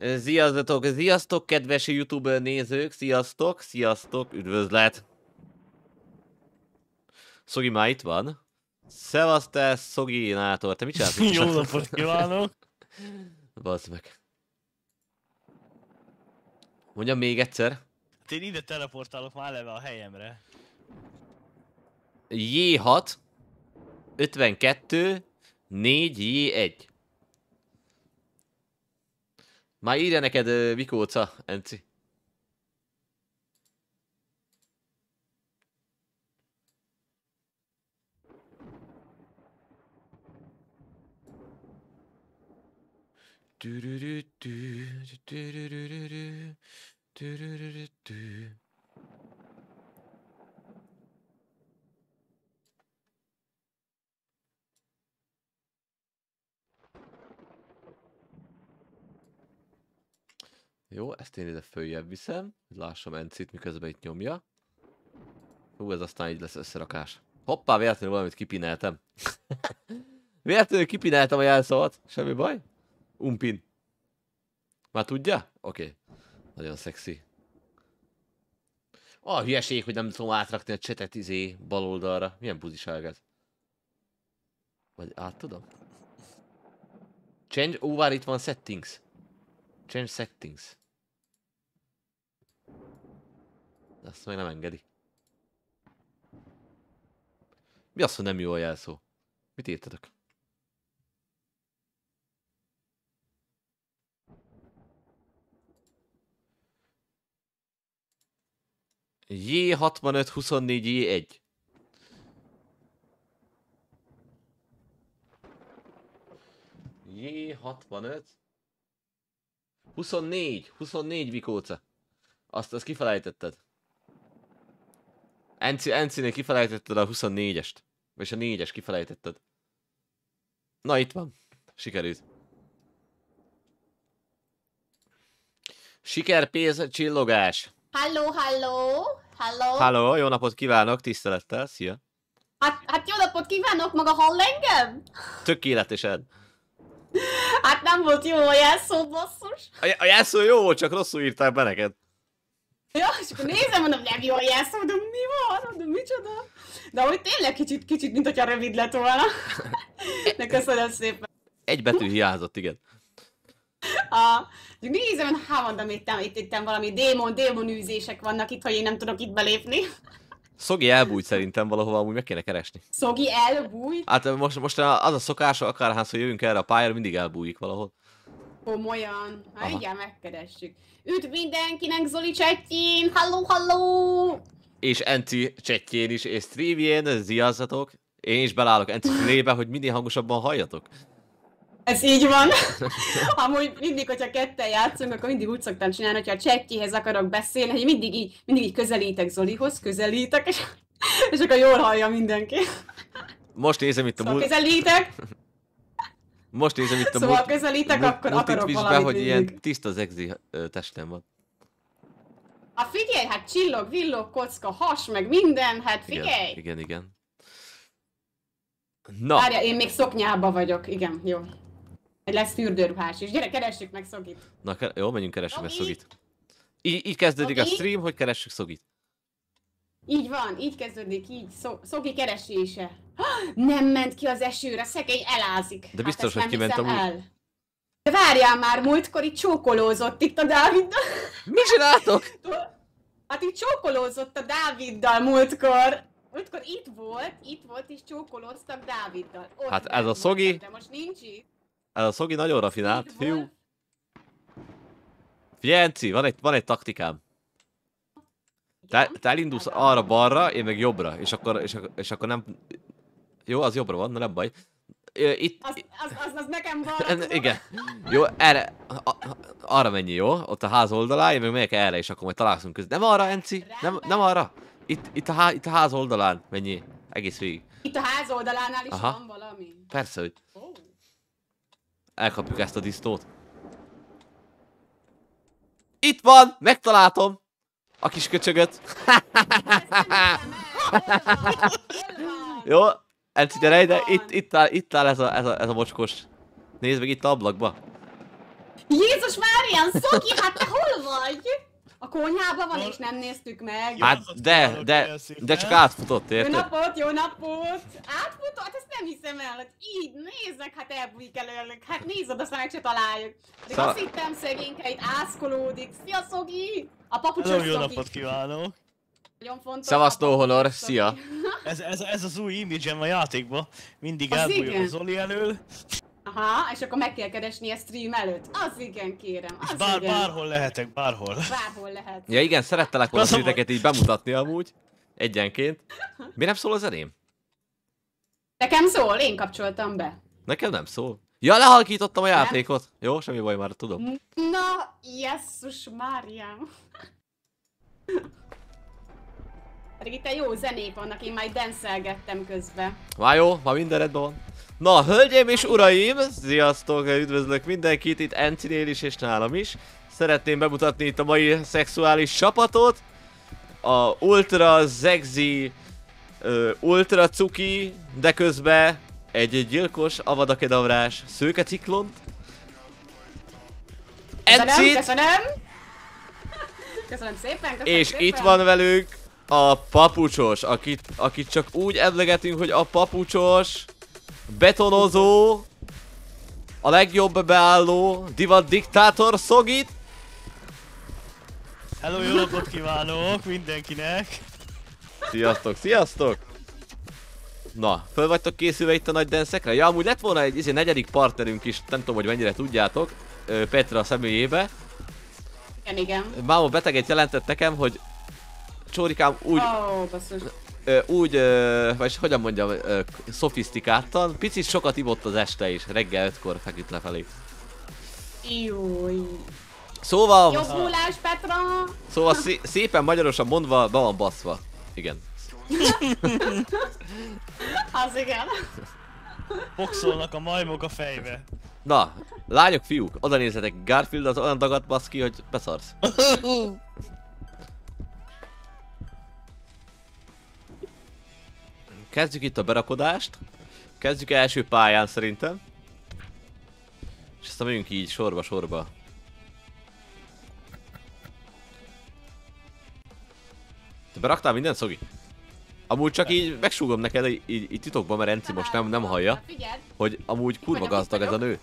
Sziasztok, sziasztok, kedves YouTube nézők, sziasztok, sziasztok, üdvözlet! Szogi már itt van. Szevasz te, Szogi Nátor, te mit csinálsz? Jó napot kívánok! Bazd meg. Mondjam még egyszer. Hát én ide teleportálok már eleve a helyemre. J6 52 4 J1 Már írja neked ö, Vikóca, Enci. Tü-rü-rü-tü, tü-rü-rü-rü-rü, tü-rü-rü-rü-tü. Jó, ezt én ide följebb viszem, hogy lássam Encit, miközben itt nyomja. Hú, ez aztán így lesz összerakás. Hoppá, véletlenül valamit kipineltem. véletlenül kipineltem a jelszavat. Semmi baj. Umpin. Már tudja? Oké. Okay. Nagyon szexi. Ah, hülyeség, hogy nem tudom átrakni a csetet izé bal oldalra. Milyen buziság ez? Vagy át tudom? Change, ó, itt van settings. Change settings. De Azt meg nem engedi. Mi az, hogy nem jó a jelszó? Mit írtatok? J65 24 J1. J65 24, 24 Vikóca. Azt, azt kifelejtetted. Enci, Encinél kifelejtetted a 24-est. Vagy a 4-es kifelejtetted. Na itt van. Sikerült. Siker, pénz, csillogás. Halló, halló, halló. Halló, jó napot kívánok, tisztelettel, szia. Hát, hát jó napot kívánok, maga hall engem? Tökéletesen. Hát nem volt jó a jelszó, basszus. A, a jelszó jó volt, csak rosszul írták be neked. Ja, és akkor nézem, mondom, nem jó jelszó, de mi van? Mondom, micsoda? De hogy tényleg kicsit, kicsit, mint hogyha rövid lett volna. De köszönöm szépen. Egy betű hiányzott, igen. A, nézem, hát mondom, itt, itt, itt valami démon, démonűzések vannak itt, hogy én nem tudok itt belépni. Szogi elbújt szerintem valahova, amúgy meg kéne keresni. Szogi elbújt, Hát most, most az a szokása, akárhányszor jövünk erre a pályára, mindig elbújik valahol. Komolyan. Hát igen, megkeressük. Üdv mindenkinek, Zoli csetjén, halló, halló! És Enci csetjén is, és streamjén, ziazzatok. Én is belállok Enci fülébe, hogy minél hangosabban halljatok. Ez így van. Amúgy mindig, hogyha ketten játszunk, akkor mindig úgy szoktam csinálni, hogyha a csetjéhez akarok beszélni, hogy mindig így, mindig így közelítek Zolihoz, közelítek, és, és akkor jól hallja mindenki. Most nézem itt a Szóval múlt, közelítek, most nézem itt a szóval múlt, közelítek, múlt- akkor múlt akarok valamit hogy mindig. ilyen tiszta zegzi testem van. Hát figyelj, hát csillog, villog, kocka, has, meg minden, hát figyelj! Igen, igen, igen. Na, Várja, én még szoknyába vagyok, igen, jó. Lesz fürdőruhás is. Gyere, keressük meg Szogit. na jó, menjünk keresni meg Szogi? Szogit. Így, így kezdődik a Szogi? stream, hogy keressük Szogit. Így van, így kezdődik, így. Szó, Szogi keresése. Nem ment ki az esőre, szegény elázik. De biztos, ezt hogy kiment amúgy. el. De várjál már, múltkor itt csókolózott itt a Dáviddal. Mi csináltok? Hát itt csókolózott a Dáviddal múltkor. Múltkor itt volt, itt volt és csókolóztak Dáviddal. Ott Hát ez a Szogi- De most nincs itt. Ez a Szogi nagyon rafinált. Fiú, volt. figyelj, Enci, van egy, van egy taktikám. Te, te elindulsz Hát, arra balra, én meg jobbra, és akkor, és, akkor- és akkor nem... Jó, az jobbra van, na nem baj. Itt... Az, az, az, az nekem van. Igen. Jó, erre... a- Arra menj, jó? Ott a ház oldalán, én meg megyek erre, és akkor majd találkozunk közben. Nem arra, Enci! Nem, nem arra! Itt, itt, a há, itt a ház oldalán menjél. Egész végig. Itt a ház oldalánál is Aha. van valami. Persze, hogy Ó. elkapjuk ezt a disznót. Itt van! Megtaláltam! A kis köcsögöt. Jó, Enci, gyere ide, itt, itt áll, itt áll ez, a, ez, a, ez a mocskos. Nézd meg itt a ablakba. Jézus Márián, Szoki, hát te hol vagy? A konyhában van és nem néztük meg. Jó. Hát de, de, de csak átfutott, Jó érted? napot, jó napot! Átfutó? Hát ezt nem hiszem el, hogy így nézzek, hát elbújik előlük. Hát nézd, aztán meg se találjuk. De Szóval- azt hittem szegényke itt ászkolódik. Szia, Szogi! A Hello, papucsos jó napot kívánok! Nagyon fontos. Papucsos Honor, szia. Ez, ez, ez az új imidzsem a játékban. Mindig Az a Zoli elől, Aha, és akkor meg kell keresni a stream előtt. Az igen, kérem. és Az bár, igen. bárhol lehetek, bárhol. Bárhol lehet. Ja igen, szerettelek volna titeket így bemutatni amúgy. Egyenként. Mi nem szól a zeném? Nekem szól, én kapcsoltam be. Nekem nem szól. Ja, lehalkítottam a játékot. Jó, semmi baj, már tudom. Na, Jézus Máriám. Pedig itt egy jó zenék vannak, én majd denszelgettem közben. Már jó, már minden rendben van. Na, hölgyeim és uraim, sziasztok, üdvözlök mindenkit itt Encinél is és nálam is. Szeretném bemutatni itt a mai szexuális csapatot. A ultra zegzi, ultra cuki, de közben egy gyilkos, avadakedavrás szőke ciklont. Köszönöm, köszönöm! Köszönöm szépen, köszönöm és szépen. itt van velünk a papucsos, akit, akit csak úgy emlegetünk, hogy a papucsos, betonozó, a legjobb beálló, divat diktátor Szogit. Hello, jó napot kívánok mindenkinek! Sziasztok, sziasztok! Na, föl vagytok készülve itt a nagy denszekre? Ja, amúgy lett volna egy izé, negyedik partnerünk is, nem tudom, hogy mennyire tudjátok, Petra személyébe. Igen, igen. Máma beteget jelentett nekem, hogy Csórikám úgy, oh, basszus. ö, úgy, ö, vagy hogyan mondjam, ö, szofisztikáltan, picit sokat ivott az este is, reggel 5-kor feküdt lefelé. Júj. Szóval, Jobbulás, Petra! szóval szé- szépen magyarosan mondva, be van baszva. Igen. Az igen. Boxolnak a majmok a fejbe. Na, lányok, fiúk, oda nézzetek, Garfield az olyan dagat basz ki, hogy beszarsz. Kezdjük itt a berakodást. Kezdjük első pályán szerintem. És aztán megyünk így sorba-sorba. Te beraktál mindent, Szogi? Amúgy csak így megsúgom neked így, így, titokban, mert Enci most nem, nem hallja, hogy amúgy kurva gazdag ez a nő.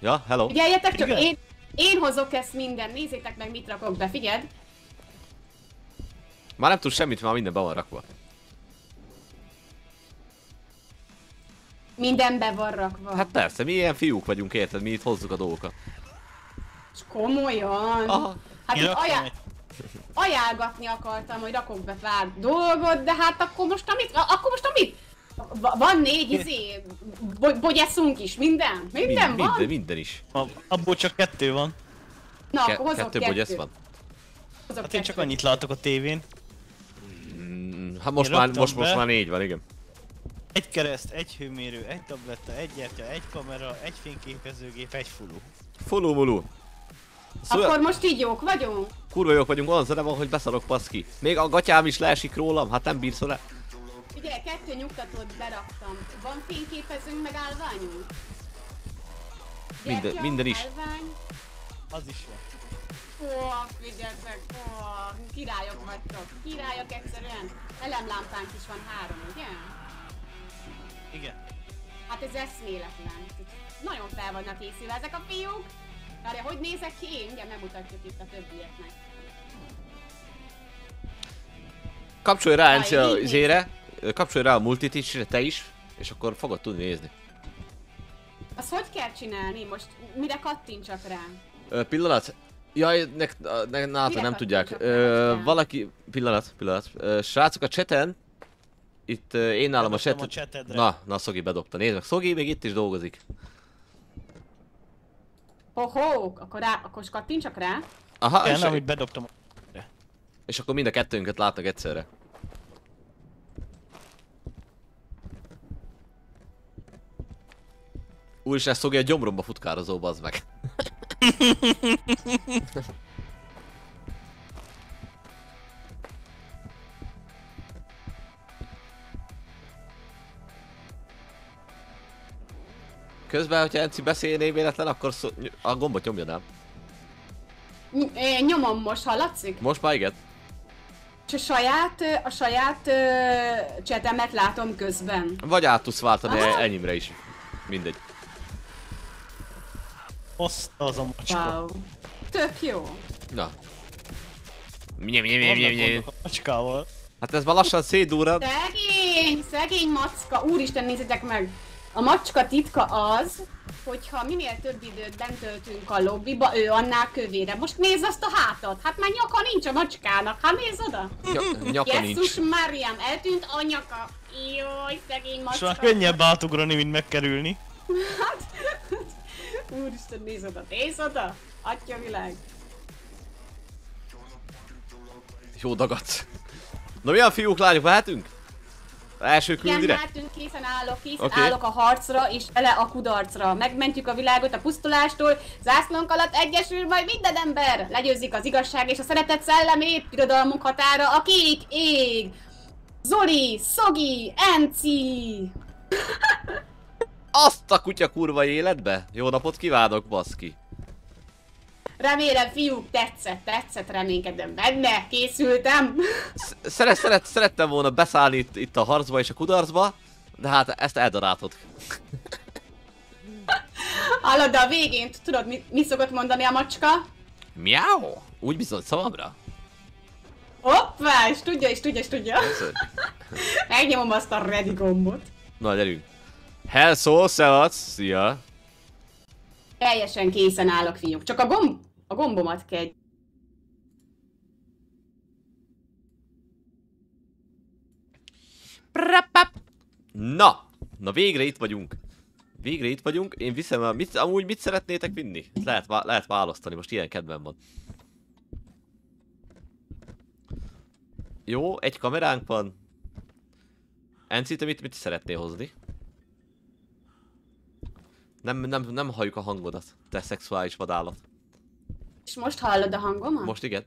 Ja, hello? figyeljetek csak, Igen. én, én hozok ezt minden, nézzétek meg mit rakok be, figyeld. Már nem tud semmit, már minden be van rakva. Minden be van rakva. Hát persze, mi ilyen fiúk vagyunk, érted? Mi itt hozzuk a dolgokat. És komolyan. Aha. Hát itt ajánlgatni akartam, hogy rakok be pár dolgot, de hát akkor most amit? Akkor most amit? Va- Van négy izé, bo- bogyeszunk is, minden? Minden Mind, van? minden, minden is. A- Abból csak kettő van. Na, Ke- akkor hozok kettő kettőt. bogyesz van. Hozok Hát én csak annyit látok a tévén. Mm, Hát most Én már, most, most már négy van, igen. Egy kereszt, egy hőmérő, egy tabletta, egy gyertya, egy kamera, egy fényképezőgép, egy fulu. Fulú mulú. Szóval Akkor most így jók vagyunk? kurva jók vagyunk, olyan zene van, hogy beszarok paszki. Még a gatyám is leesik rólam, hát nem bírsz vele. Ugye, kettő nyugtatót beraktam. Van fényképezőnk meg állványunk? Minden- Gyertya, minden is. Állvány. Az is van. Ó, figyeljetek, ó, királyok vagytok. Királyok egyszerűen. Elemlámpánk is van három, ugye? Igen. Hát ez eszméletlen. Nagyon fel vannak készülve ezek a fiúk. Várja, hogy nézek ki? Én ugye megmutatjuk itt a többieknek. Kapcsolj rá Enci a ö, kapcsolj rá a multit is, te is, és akkor fogod tudni nézni. Azt hogy kell csinálni? Most mire kattintsak rá? Ö, pillanat. Jaj, ne, ne, ne, Mire nem tudják. Ö, valaki, pillanat, pillanat. Ö, srácok a chaten, itt ö, én nálam a chat... a. Na, na Szogi bedobta. Nézd meg, Szogi még itt is dolgozik. Hoho, akkor, rá, akkor kattintsak rá? Aha, Igen, és, amit bedobtam. és akkor mind a kettőnket látnak egyszerre. Úristen, Szogi a gyomromba futkározó, bazd meg. Közben, hogyha Enci beszélné véletlen, akkor szó, a gombot nyomja, nem? Ny- én nyomom most, hallatszik? Most már igen. És a saját, a saját ö, csetemet látom közben. Vagy át tudsz váltani Aha. enyémre is. Mindegy. Hozta az a macska. Wow. Tök jó. Na. Nyem, nyem, nyem, nyem, nyem. a macskával. Hát ez már lassan szétdurrad. Szegény, szegény macska. Úristen, nézzétek meg. A macska titka az, hogyha minél több időt bent töltünk a lobbiba, ő annál kövére. Most nézd azt a hátat. Hát már nyaka nincs a macskának. Hát nézd oda. Ny- nyaka nincs. Jesszus Mariam, eltűnt a nyaka. Jaj, szegény És macska. már könnyebb átugrani, mint megkerülni. Hát, úristen, nézd oda, nézd oda. Atya világ. Jó dagadsz. Na mi a fiúk, lányok, mehetünk? Első Igen, küldire? mehetünk, készen állok, készen Oké. állok a harcra és ele a kudarcra. Megmentjük a világot a pusztulástól, zászlónk alatt egyesül majd minden ember. Legyőzik az igazság és a szeretet szellemét, birodalmunk határa a kék ég. Zoli, Szogi, Enci. Azt a kutya kurva életbe? Jó napot kívánok, baszki. Remélem, fiúk, tetszett, tetszett, reménykedem benne, készültem. Sz- Szeret, szeret, szerettem volna beszállni itt, itt a harcba és a kudarcba, de hát ezt eldaráltad. Hallod, de a végén tudod, mi, mi szokott mondani a macska? Miau! Úgy bizony szavamra? Hoppá, és tudja, és tudja, és tudja. Megnyomom azt a ready gombot. Na, gyerünk. Hell szó, szevac, szia! Teljesen készen állok, fiúk. Csak a gomb, a gombomat kell. Prapap. Na, na végre itt vagyunk. Végre itt vagyunk, én viszem el, mit, amúgy mit szeretnétek vinni? Lehet, lehet választani, most ilyen kedvem van. Jó, egy kameránk van. Enci, te mit, mit szeretnél hozni? Nem, nem, nem halljuk a hangodat, te szexuális vadállat. És most hallod a hangomat? Most igen.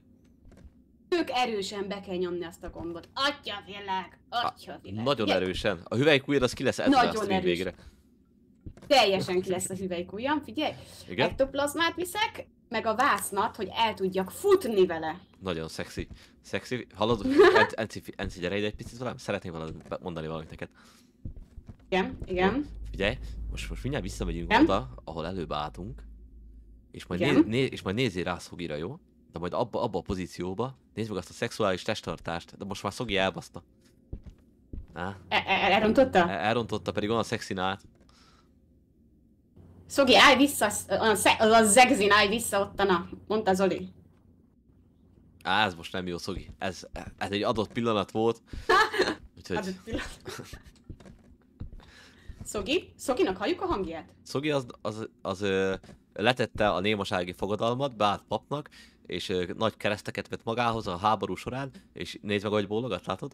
Tök erősen be kell nyomni azt a gombot. Atya világ, atya világ. Nagyon Ugye? erősen. A hüvelykújjad az ki lesz ezzel a Nagyon erős. végre. Teljesen ki lesz a hüvelykujjam, figyelj. Igen? Ektoplazmát viszek, meg a vásznat, hogy el tudjak futni vele. Nagyon szexi. Szexi. Hallod? En- Enci, Enci, gyere ide egy picit velem. Szeretném valamit, mondani valamit neked. Igen, igen. Figyelj, most, most mindjárt visszamegyünk Igen? oda, ahol előbb álltunk. És majd, Igen. néz, néz, és majd nézzél rá Szogira, jó? De majd abba, abba a pozícióba, nézd meg azt a szexuális testtartást, de most már Szogi elbaszta. Á, E- e- elrontotta? el- elrontotta, pedig olyan szexin át. Szogi, állj vissza, az, az, az zegzin, állj vissza ott, na, mondta Zoli. Á, ez most nem jó, Szogi. Ez, ez egy adott pillanat volt. Úgyhogy egy pillanat. Szogi? Szoginak halljuk a hangját? Szogi az, az, az ö, letette a némasági fogadalmat, beállt papnak, és ö, nagy kereszteket vett magához a háború során, és nézd meg, hogy bólogat, látod?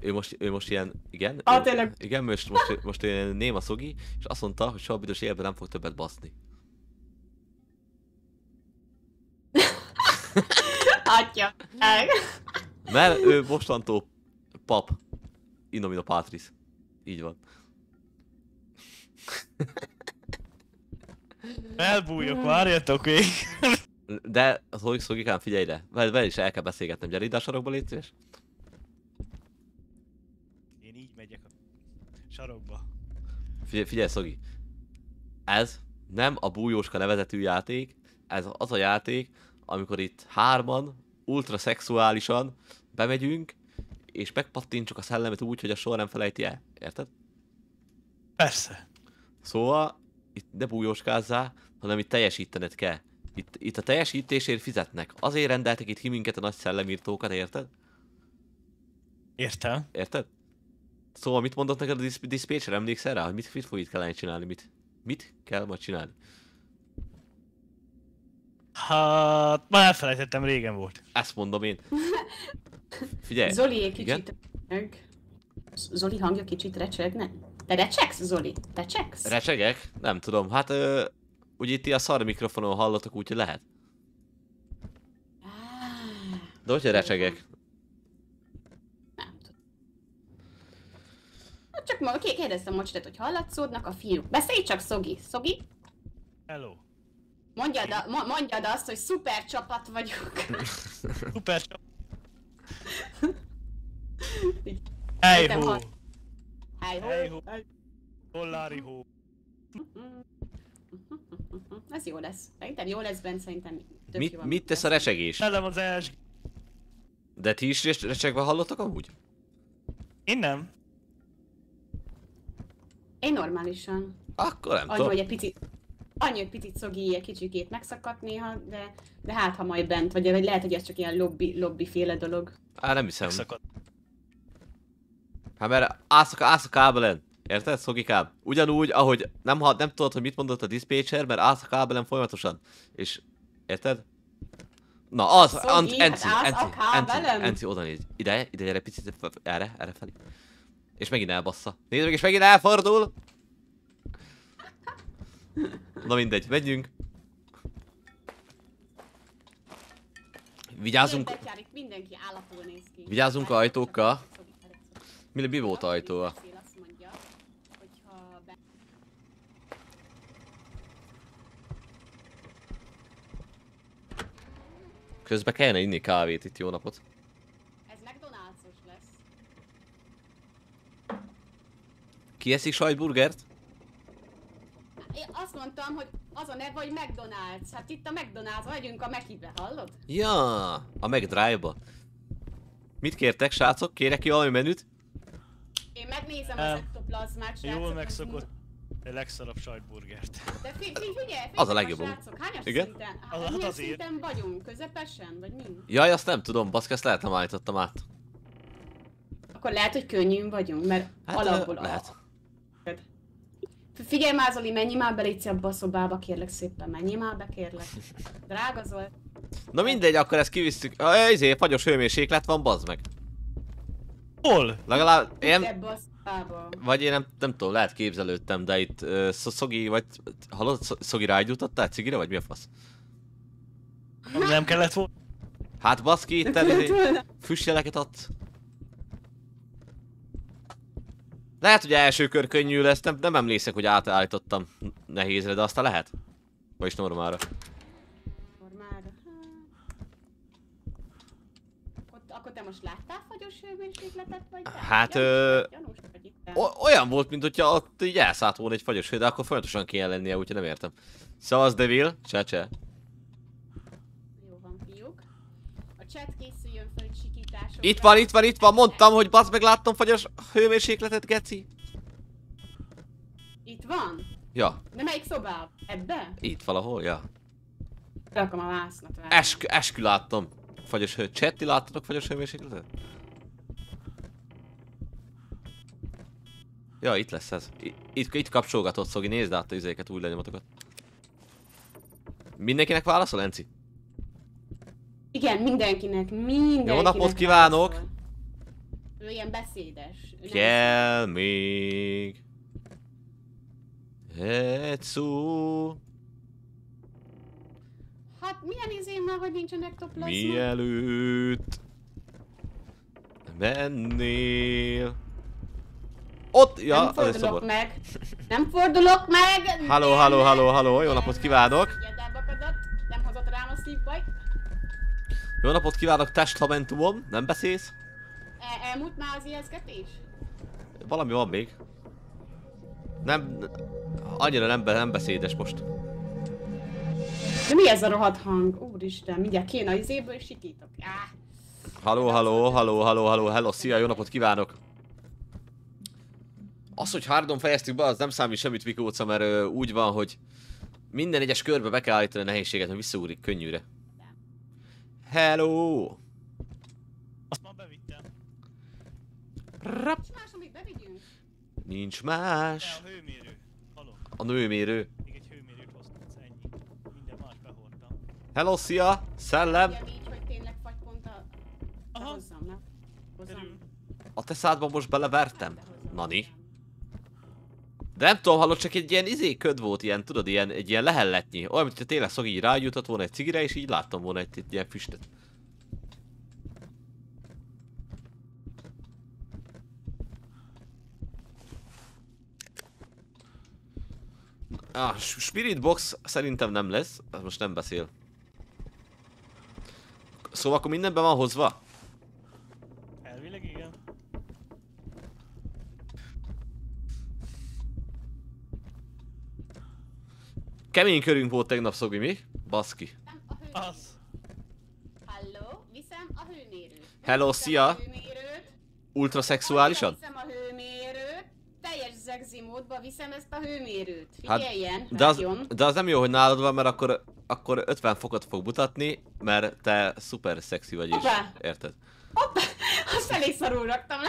Ő most, ő most ilyen, igen, Ah, ő- tényleg. igen, most, most, most ilyen néma Szogi, és azt mondta, hogy soha büdös életben nem fog többet baszni. Atya. Mert ő mostantól pap, Inomino Patris. Így van. Elbújok, várjatok még. De Szogi, Szogikám, figyelj ide, veled, veled is el kell beszélgetnem, gyere ide a sarokba, légy szíves. Én így megyek a sarokba. Figyelj, figyelj Szogi. Ez nem a bújóska nevezetű játék, ez az a játék, amikor itt hárman, ultra szexuálisan bemegyünk, és megpattintsuk a szellemet úgy, hogy a soha nem felejti el. Érted? Persze. Szóval itt ne bújóskázzál, hanem itt teljesítened kell. Itt, itt a teljesítésért fizetnek. Azért rendeltek itt ki minket a nagy szellemírtókat, érted? Értem. Érted? Szóval mit mondott neked a disz- diszpécser? Emlékszel rá, hogy mit, mit fog itt kellene csinálni? Mit, mit kell majd csinálni? Hát, már elfelejtettem, régen volt. Ezt mondom én. Figyelj, Zoli egy Igen? kicsit. Zoli hangja kicsit recsegne. Te recsegsz, Zoli? Recsegsz? recsegek? Nem tudom, hát ö, ugye itt ilyen szar mikrofonon hallatok, úgyhogy lehet. Á, De hogyha recsegek, Nem tudom. Csak ma ké- kérdeztem Mocsitet, hogy hallatszódnak a fiúk. Beszélj csak, Szogi. Szogi, Hello. mondjad, a, mo- mondjad azt, hogy szuper csapat vagyunk. Szuper csap. Hey ho. Hey, ho. Dollári hó. Ez jó lesz. Szerintem jó lesz, Ben, szerintem tök Mit, jó. mit tesz a resegés? Velem az els... De ti is res- resegve hallottak amúgy? Én nem. Én normálisan. Akkor nem Annyi, tudom. hogy egy picit, annyi, hogy picit szogi egy kicsikét megszakadt néha, de, de hát ha majd bent vagy, vagy lehet, hogy ez csak ilyen lobby, lobby féle dolog. Á, nem hiszem. Megszakadt. Hát mert állsz a, állsz a kábelen. Érted? Szogikáb. Ugyanúgy, ahogy nem, ha, nem tudod, hogy mit mondott a dispatcher, mert állsz a kábelen folyamatosan. És... Érted? Na, az, Szogi, Ant, hát Enci, Enci? Enci, Enci, oda néz. Ide, ide gyere picit, erre, erre felé. És megint elbassza. Nézd meg, és megint elfordul! Na mindegy, néz ki. Vigyázzunk a ajtókkal. Mi, mi volt a ajtó? Beszél, azt mondja, hogyha be... Közben kellene inni kávét itt, jó napot. Ez McDonald's-os lesz. Ki eszik sajtburgert? Én azt mondtam, hogy az a neve, hogy McDonald's. Hát itt a McDonald's, vagyunk a Mekibe, hallod? Ja, a McDrive-ba. Mit kértek, srácok? Kérek ki valami menüt? Én megnézem Em, az ektoplazmát, srácok. Jól megszokott. A legszarabb sajtburgert. De fi, fi, figyelj, Az a legjobb. Srácok, hányas Igen? szinten? Az- Hát, hát milyen azért. szinten vagyunk? Közepesen? Vagy mi? Jaj, azt nem tudom, baszki, ezt lehet nem állítottam át. Akkor lehet, hogy könnyűn vagyunk, mert Hát, alapból lehet. Fi- Figyelj már, Zoli, menj már be, légy abba a szobába, kérlek szépen, menj már be, kérlek. Drága Zoli. Na mindegy, akkor ezt kivisszük. Ah, izé, fagyos hőmérséklet van, bazd meg. Hol? Legalább én. Ebbe a vagy én nem, nem tudom, lehet képzelődtem, de itt uh, Szogi, vagy hallod, Sz- Szogi rágyújtottál cigire, vagy mi a fasz? Nem kellett volna. Hát baszki, itt izé, füstjeleket adsz. Lehet, hogy első kör könnyű lesz, nem, nem emlékszek, hogy átállítottam nehézre, de aztán lehet. Vagyis normálra. Normálra. Akkor te most láttál fagyos hőmérsékletet, vagy te? Hát, Gyanús ö, gyanús vagy olyan volt, mint hogyha ott így elszállt volna egy fagyos hő, de akkor folyamatosan kéne lennie, úgyhogy nem értem. Szavasz, Devil, cse cse. Jó van, fiúk. A chat készüljön fel, hogy sikításokra. Itt van, itt van, itt van, mondtam, hogy bazd meg láttam fagyos hőmérsékletet, geci. Itt van? Ja, De melyik szobában? Ebbe? itt valahol, ja. Rakom a vásznat. Eskü, eskü láttam. Fagyos hő. Csetti láttatok fagyos hőmérsékletet? Ja, itt lesz ez. I- Itt, itt kapcsolgatott, Szogi, nézd át a izéket, új lenyomatokat. Mindenkinek válaszol, Enci? Igen, mindenkinek, mindenkinek. Jó napot kívánok! válaszol. Ő ilyen beszédes. Ő Kell még egy szó, Hát milyen izé már, hogy nincsen ektoplazma? mielőtt mennél. Ott, ja, nem fordulok szobor. meg. Nem fordulok meg! Halló, halló, halló, halló, jó napot kívánok! Nem hozott rám a szívbaj. Jó napot kívánok, testlamentumom, nem beszélsz? El, elmúlt már az ijeszgetés? Valami van még. Nem, annyira nem, nem beszédes most. De mi ez a rohadt hang? Úristen, mindjárt kéne az izéből és sikítok. Áh. Halló, halló, halló, halló, halló, hello, szia, jó napot kívánok! Az, hogy hardon fejeztük be, az nem számít semmit, Vikóca, mert ö, úgy van, hogy minden egyes körbe be kell állítani a nehézséget, mert visszaúrik könnyűre. Hello! Azt már bevittem. Rap. És más, amit bevigyünk? Nincs De más. a hőmérő. Haló. A nőmérő. Hello, szia! Szellem! A... Aha. Te szádba most belevertem? Nani? De nem tudom, hallott, csak egy ilyen izé köd volt, ilyen, tudod, ilyen, egy ilyen lehelletnyi. Olyan, mint tényleg szag így rájutott volna egy cigire, és így láttam volna egy, egy ilyen füstöt. Ah, Spirit Box szerintem nem lesz, most nem beszél. Szóval akkor mindenben van hozva? Elvileg igen. Kemény körünk volt tegnap, Szogi, mi? Baszki. Az. Halló, viszem a hőmérőt. Hello, szia. Ultraszexuálisan? Viszem a hőmérőt. Teljes zegzi módba viszem ezt a hőmérőt. Hát, Figyeljen, De az, de az nem jó, hogy nálad van, mert akkor, akkor 50 fokot fog mutatni, mert te szuper szexi vagy is. Hoppá. Érted? Hopp, azt elég szarul raktam le.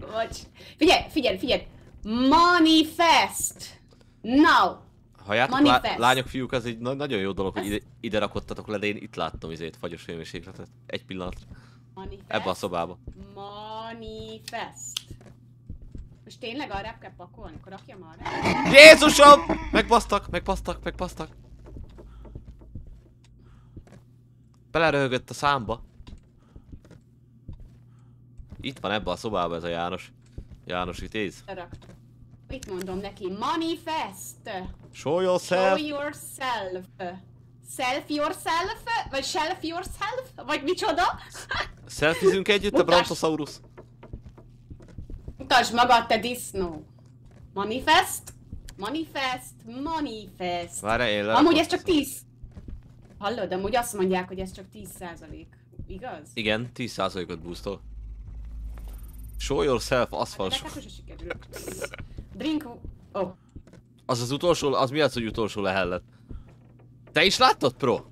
Bocs. Figyelj, figyelj, figyelj. Manifest. Now. Halljátok, lá, lányok, fiúk, ez egy na- nagyon jó dolog, hogy ide, ide rakottatok le, de én itt láttam izét, fagyos hőmérsékletet. Egy pillanatra. Manifest. Ebbe a szobába. Manifest. Most tényleg arra kell pakolni? Akkor rakjam arra? Jézusom! Megbasztak, megbasztak, megbasztak. Beleröhögött a számba. Itt van ebbe a szobába ez a János. János vitéz. Rak. Mit mondom neki? Manifest. Show Show yourself! yourself. Self yourself? Vagy shelf yourself? Vagy micsoda? Selfizünk együtt a Mutasd. Brontosaurus. Mutasd magad, te disznó. Manifest? Manifest? Manifest. Várj, én. Amúgy ez csak 10. Hallod, amúgy azt mondják, hogy ez csak 10 százalék. Igaz? Igen, 10%-ot boostol. Show yourself, az fals. Nekem sose sikerül. Drink... Oh. Az az utolsó, az mi az, hogy utolsó lehellet? Te is láttad, Pro?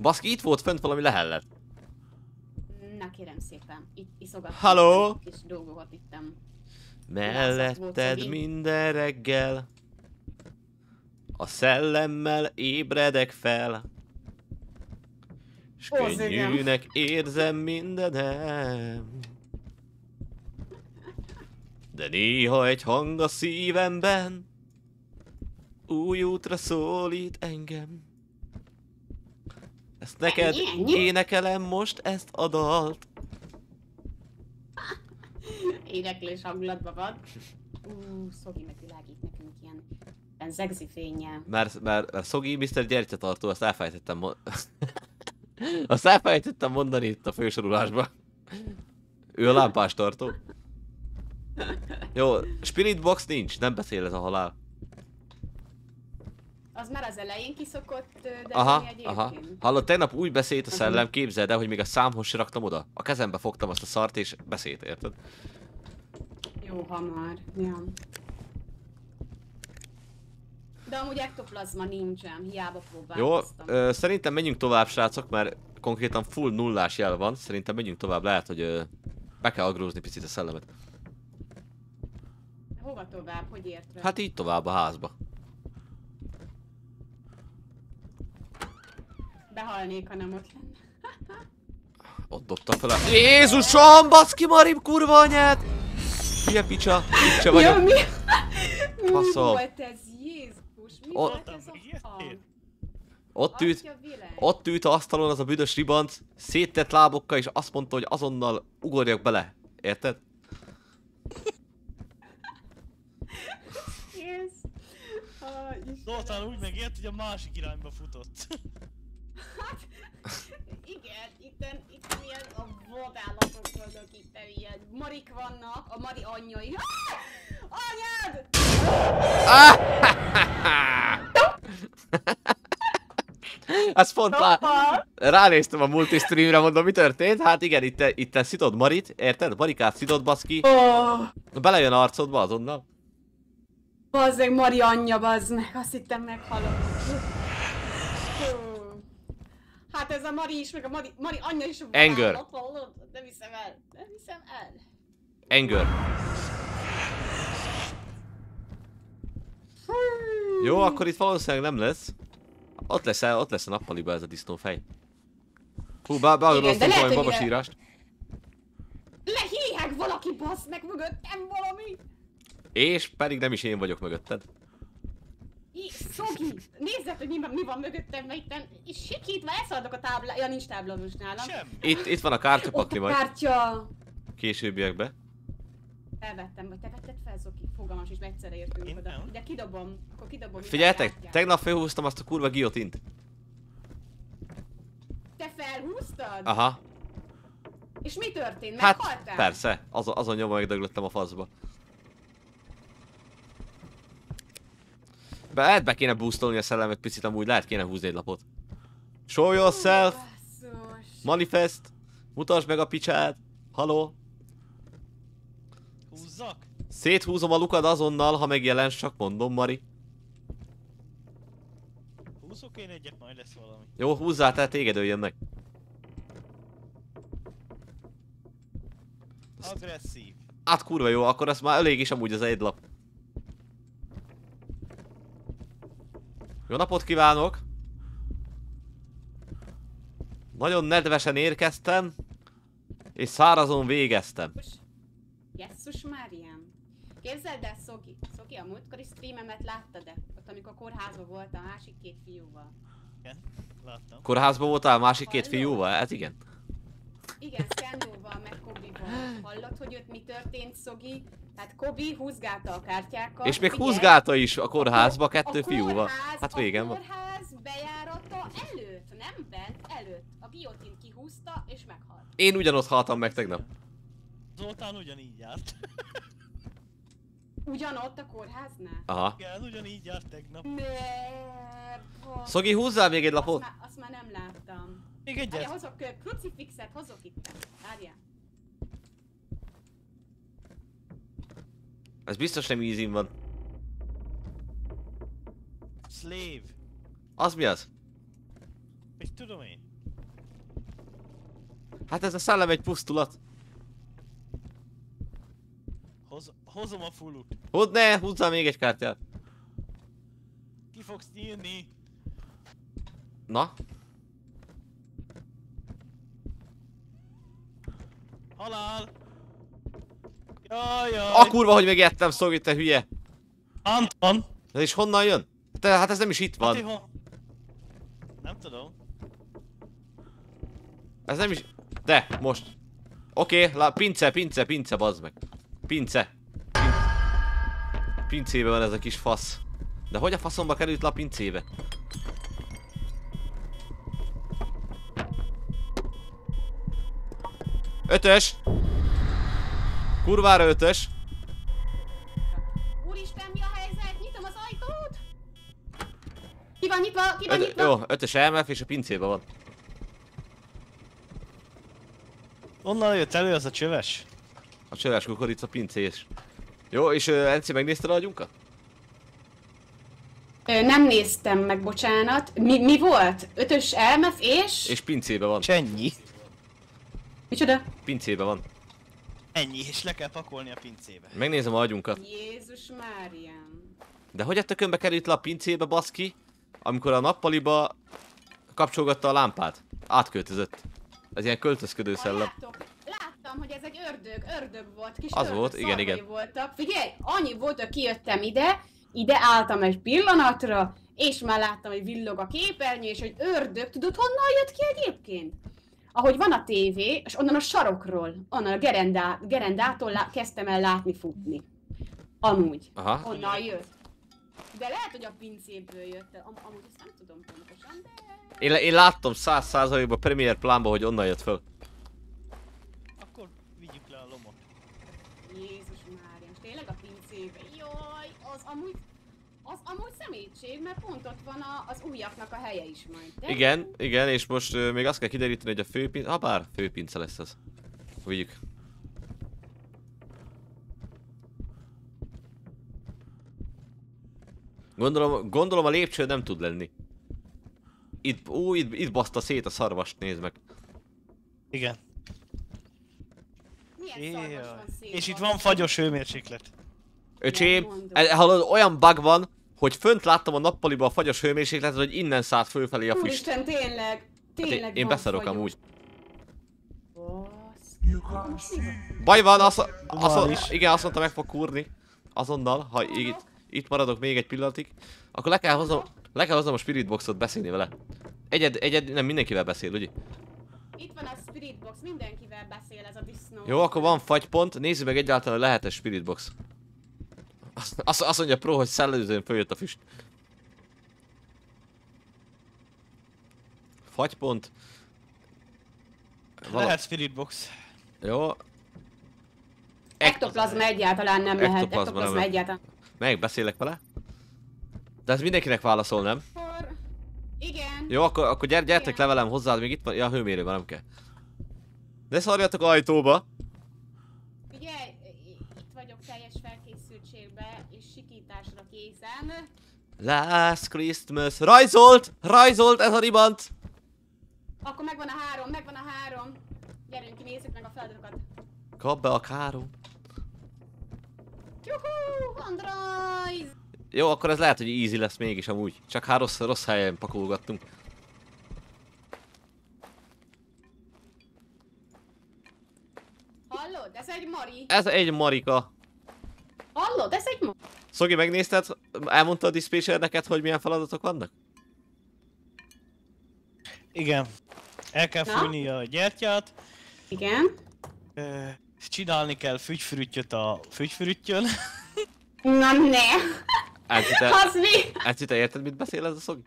Baszki, itt volt fent valami lehellet. Na kérem szépen, itt iszogattam. Halló? Kis dolgokat ittem. Melletted minden reggel A szellemmel ébredek fel S Ó, az igen. könnyűnek érzem mindenem De néha egy hang a szívemben Új útra szólít engem Ezt neked Ennyi, ennyi? énekelem most ezt a dalt Éneklés hangulatban van. Ú, Szogi megvilágít nekünk ilyen, zegzi fényjel. Mert, mert, mert Szogi Mr. Gyertyatartó, azt elfelejtettem Azt elfelejtettem mondani itt a fősorulásban. Ő a lámpás tartó. Jó, Spirit Box nincs, nem beszél ez a halál. Az már az elején kiszokott, de Aha, egyébként. aha. Hallod, tegnap úgy beszélt a szellem, képzeld el, hogy még a számhoz se raktam oda. A kezembe fogtam azt a szart és beszélt, érted? Jó hamar, ja. De amúgy ektoplazma nincsen, hiába Jó, próbálkoztam. ö, szerintem menjünk tovább, srácok, mert konkrétan full nullás jel van. Szerintem menjünk tovább, lehet, hogy ö, be kell agrózni picit a szellemet. Hova tovább, hogy értre? Hát így tovább a házba. Behalnék, ha nem ott lenne. Ott dobta fel a... Jézusom, baszki Marim, kurva anyád! Hülye picsa, picsa vagyok. Ja, mi? mi Faszom. volt ez, Ott- ez a hang? Ott ült, ott ült a asztalon az a büdös ribanc, széttett lábokkal, és azt mondta, hogy azonnal ugorjak bele. Érted? Yes. Zoltán úgy megért, hogy a másik irányba futott. Igen, itten, itten ilyen a vadállatok vannak, itten ilyen marik vannak, a mari anyjai. Anyád! Ez pont lá... Ránéztem a multistreamre, mondom, mi történt? Hát igen, itt, itt szidod Marit, érted? Marikát szidod, baszki. Oh, Belejön arcodba azonnal. bazzeg, Mari anyja, bazd meg, azt hittem meghalok. Hát ez a Mari is, meg a Mari, Mari anyja is a Anger. vadállat, hallod? Nem hiszem el, nem hiszem el. Anger. Jó, akkor itt valószínűleg nem lesz. Ott lesz, ott lesz a nappaliba ez a disznófej. Hú, be, Igen, de beagróztunk lehet, valami hogy babasírást. Lehíheg valaki, bassz meg mögöttem valami! És pedig nem is én vagyok mögötted. Szogi, nézzed, hogy mi, mi van mögöttem, mert itten és sikítva elszaladok a táblá... Ja, nincs tábla most nálam. Semmi. Itt, itt van a kártyapakli a majd kártya. későbbiekben. Felvettem, vagy te vetted fel, Zoki? Fogalmas is, mert egyszerre értünk Én oda. nem. De kidobom, akkor kidobom. Figyeljetek, látják. tegnap felhúztam azt a kurva giotint. Te felhúztad? Aha, És mi történt? hát Meghaltál? persze, azon, azon nyomon megdöglöttem a faszba. Be, lehet be kéne boostolni a szellemet picit, amúgy lehet kéne húzni egy lapot. Show yourself, manifest, mutasd meg a picsád, haló. Húzzak? Széthúzom a lukad azonnal, ha megjelensz, csak mondom, Mari. Húzok én egyet, majd lesz valami. Jó, húzzál, tehát téged öljön meg. Agresszív. Hát kurva jó, akkor ez már elég is amúgy az egy lap. Jó napot kívánok! Nagyon nedvesen érkeztem, és szárazon végeztem. Jesszus Máriám. Képzeld el, Szoki. Szoki, a múltkori streamemet láttad-e? Ott, amikor kórházban volt a másik két fiúval. Igen, láttam. Kórházban voltál a másik két Halló? fiúval? Hát igen. Igen, Skennóval, meg Kobival. Hallod, hogy ott mi történt, Szogi? Tehát Kobi húzgálta a kártyákat. És még figyelj, húzgálta is a kórházba kettő a fiúval. kórház- Hát végem A van. kórház bejárata előtt, nem bent, előtt. A guillotine kihúzta és meghalt. Én ugyanott haltam meg tegnap. Zoltán ugyanígy járt. Ugyanott a kórháznál? Aha. Igen, ugyanígy járt tegnap. Ne, Szogi, húzzál még egy azt lapot? már, azt már nem láttam. Még Várjál, egyet. hozok ö, krucifixet, hozok itt. Várjál. Ez biztos nem easy van. Slave. Az mi az? Mit tudom én? Hát ez a szellem egy pusztulat. Hoz, hozom a fullut. Húdd ne, húzzál még egy kártyát. Ki fogsz nyílni? Na, Halál! Jaj, jaj! a kurva, hogy megijedtem, Szogi, te hülye. Anton! Ez is honnan jön? Te, hát ez nem is itt van. Nem tudom. Ez nem is... De, most. Oké, okay, pince, pince, pince, bazd meg. Pince. Pince. Pincébe van ez a kis fasz. De hogy a faszomba került le a pincébe? Ötös! Kurvára ötös! Úristen, mi a helyzet? Nyitom az ajtót! Ki van nyitva? Ki van Öt, nyitva? jó, ötös elmef és a pincébe van. Onnan jött elő az a csöves? A csöves kukorica pincés. Jó, és uh, Enci megnézted a agyunkat? Ö, nem néztem meg, bocsánat. Mi, mi volt? Ötös elmef és... És pincébe van. Csennyi. Micsoda? Pincébe van. Ennyi, és le kell pakolni a pincébe. Megnézem a agyunkat. Jézus Máriám. De hogy a tökönbe került le a pincébe, baszki, amikor a nappaliba kapcsolgatta a lámpát? Átköltözött. Ez ilyen költözködő szellem. Láttok, láttam, hogy ez egy ördög, ördög volt, kis Az ördög volt, igen, igen. voltak. Figyelj, annyi volt, hogy kijöttem ide, ide álltam egy pillanatra, és már láttam, hogy villog a képernyő, és hogy ördög, tudod honnan jött ki egyébként? Ahogy van a tévé, és onnan a sarokról, onnan a gerendá, gerendától lá- kezdtem el látni futni. Amúgy. Aha. Onnan jött. De lehet, hogy a pincéből jött. Am- amúgy ezt nem tudom pontosan, de... Én, én láttam száz százalékban Premiere plánba, hogy onnan jött föl. Akkor vigyük le a lomot. Jézus Mária, és tényleg a pincébe. Jaj, az amúgy, az amúgy szemétség, mert pont ott van a, az újaknak a helye is majd. De Igen, igen, és most uh, még azt kell kideríteni, hogy a főpince, ha bár főpince lesz az. Vigyük. Gondolom, gondolom a lépcső nem tud lenni. Itt, ú, itt, itt baszta szét a szarvast, nézd meg. Igen. Milyen szarvas van szét És itt van fagyos hőmérséklet. Öcsém, e- hallod, olyan bug van, hogy fönt láttam a nappaliba a fagyos hőmérsékletet, hogy innen szállt fölfelé a füst. Úristen, tényleg, Hát tényleg én, én van beszarok fagyos. amúgy. Baj van, azt, azt, igen, azt mondta meg fog kurni. Azonnal, ha itt, itt maradok még egy pillanatig. Akkor le kell hoznom, le kell hoznom a spirit boxot beszélni vele. Egyed, egyed, nem mindenkivel beszél, ugye? Itt van a Spirit Box, mindenkivel beszél ez a disznó. Jó, akkor van fagypont, nézzük meg egyáltalán, hogy lehet-e Spirit Box. Azt, azt, mondja Pro, hogy szellőzőn följött a füst. Fagypont. Vala... Lehet Spirit Box. Jó. Ektoplazma egyáltalán nem lehet. Ektoplazma nem. egyáltalán. Megbeszélek vele. De ez mindenkinek válaszol, nem? Akkor... Igen. Jó, akkor, akkor gyertek le velem hozzád, még itt van, ja, a hőmérőben nem kell. Ne szarjatok ajtóba! Ugye, itt vagyok teljes felkészültségben, és sikításra készen. Last Christmas. Rajzolt! Rajzolt ez a ribant! Akkor megvan a három, megvan a három. Gyerünk ki, nézzük meg a feladatokat. Kap be a károm. Juhú, van rajz! Jó, akkor ez lehet, hogy easy lesz mégis amúgy. Csak hát rossz, rossz helyen pakolgattunk. Hallod? Ez egy mari. Ez egy marika. Hallod? Ez egy mari. Szogi, megnézted? Elmondta a dispatcher neked, hogy milyen feladatok vannak? Igen. El kell fújni a gyertyát. Igen. Csinálni kell fügyfürüttyöt a fügyfürüttyön. Na ne! Enci, te, Az mi? Enci, te érted, mit beszél ez a Szogi?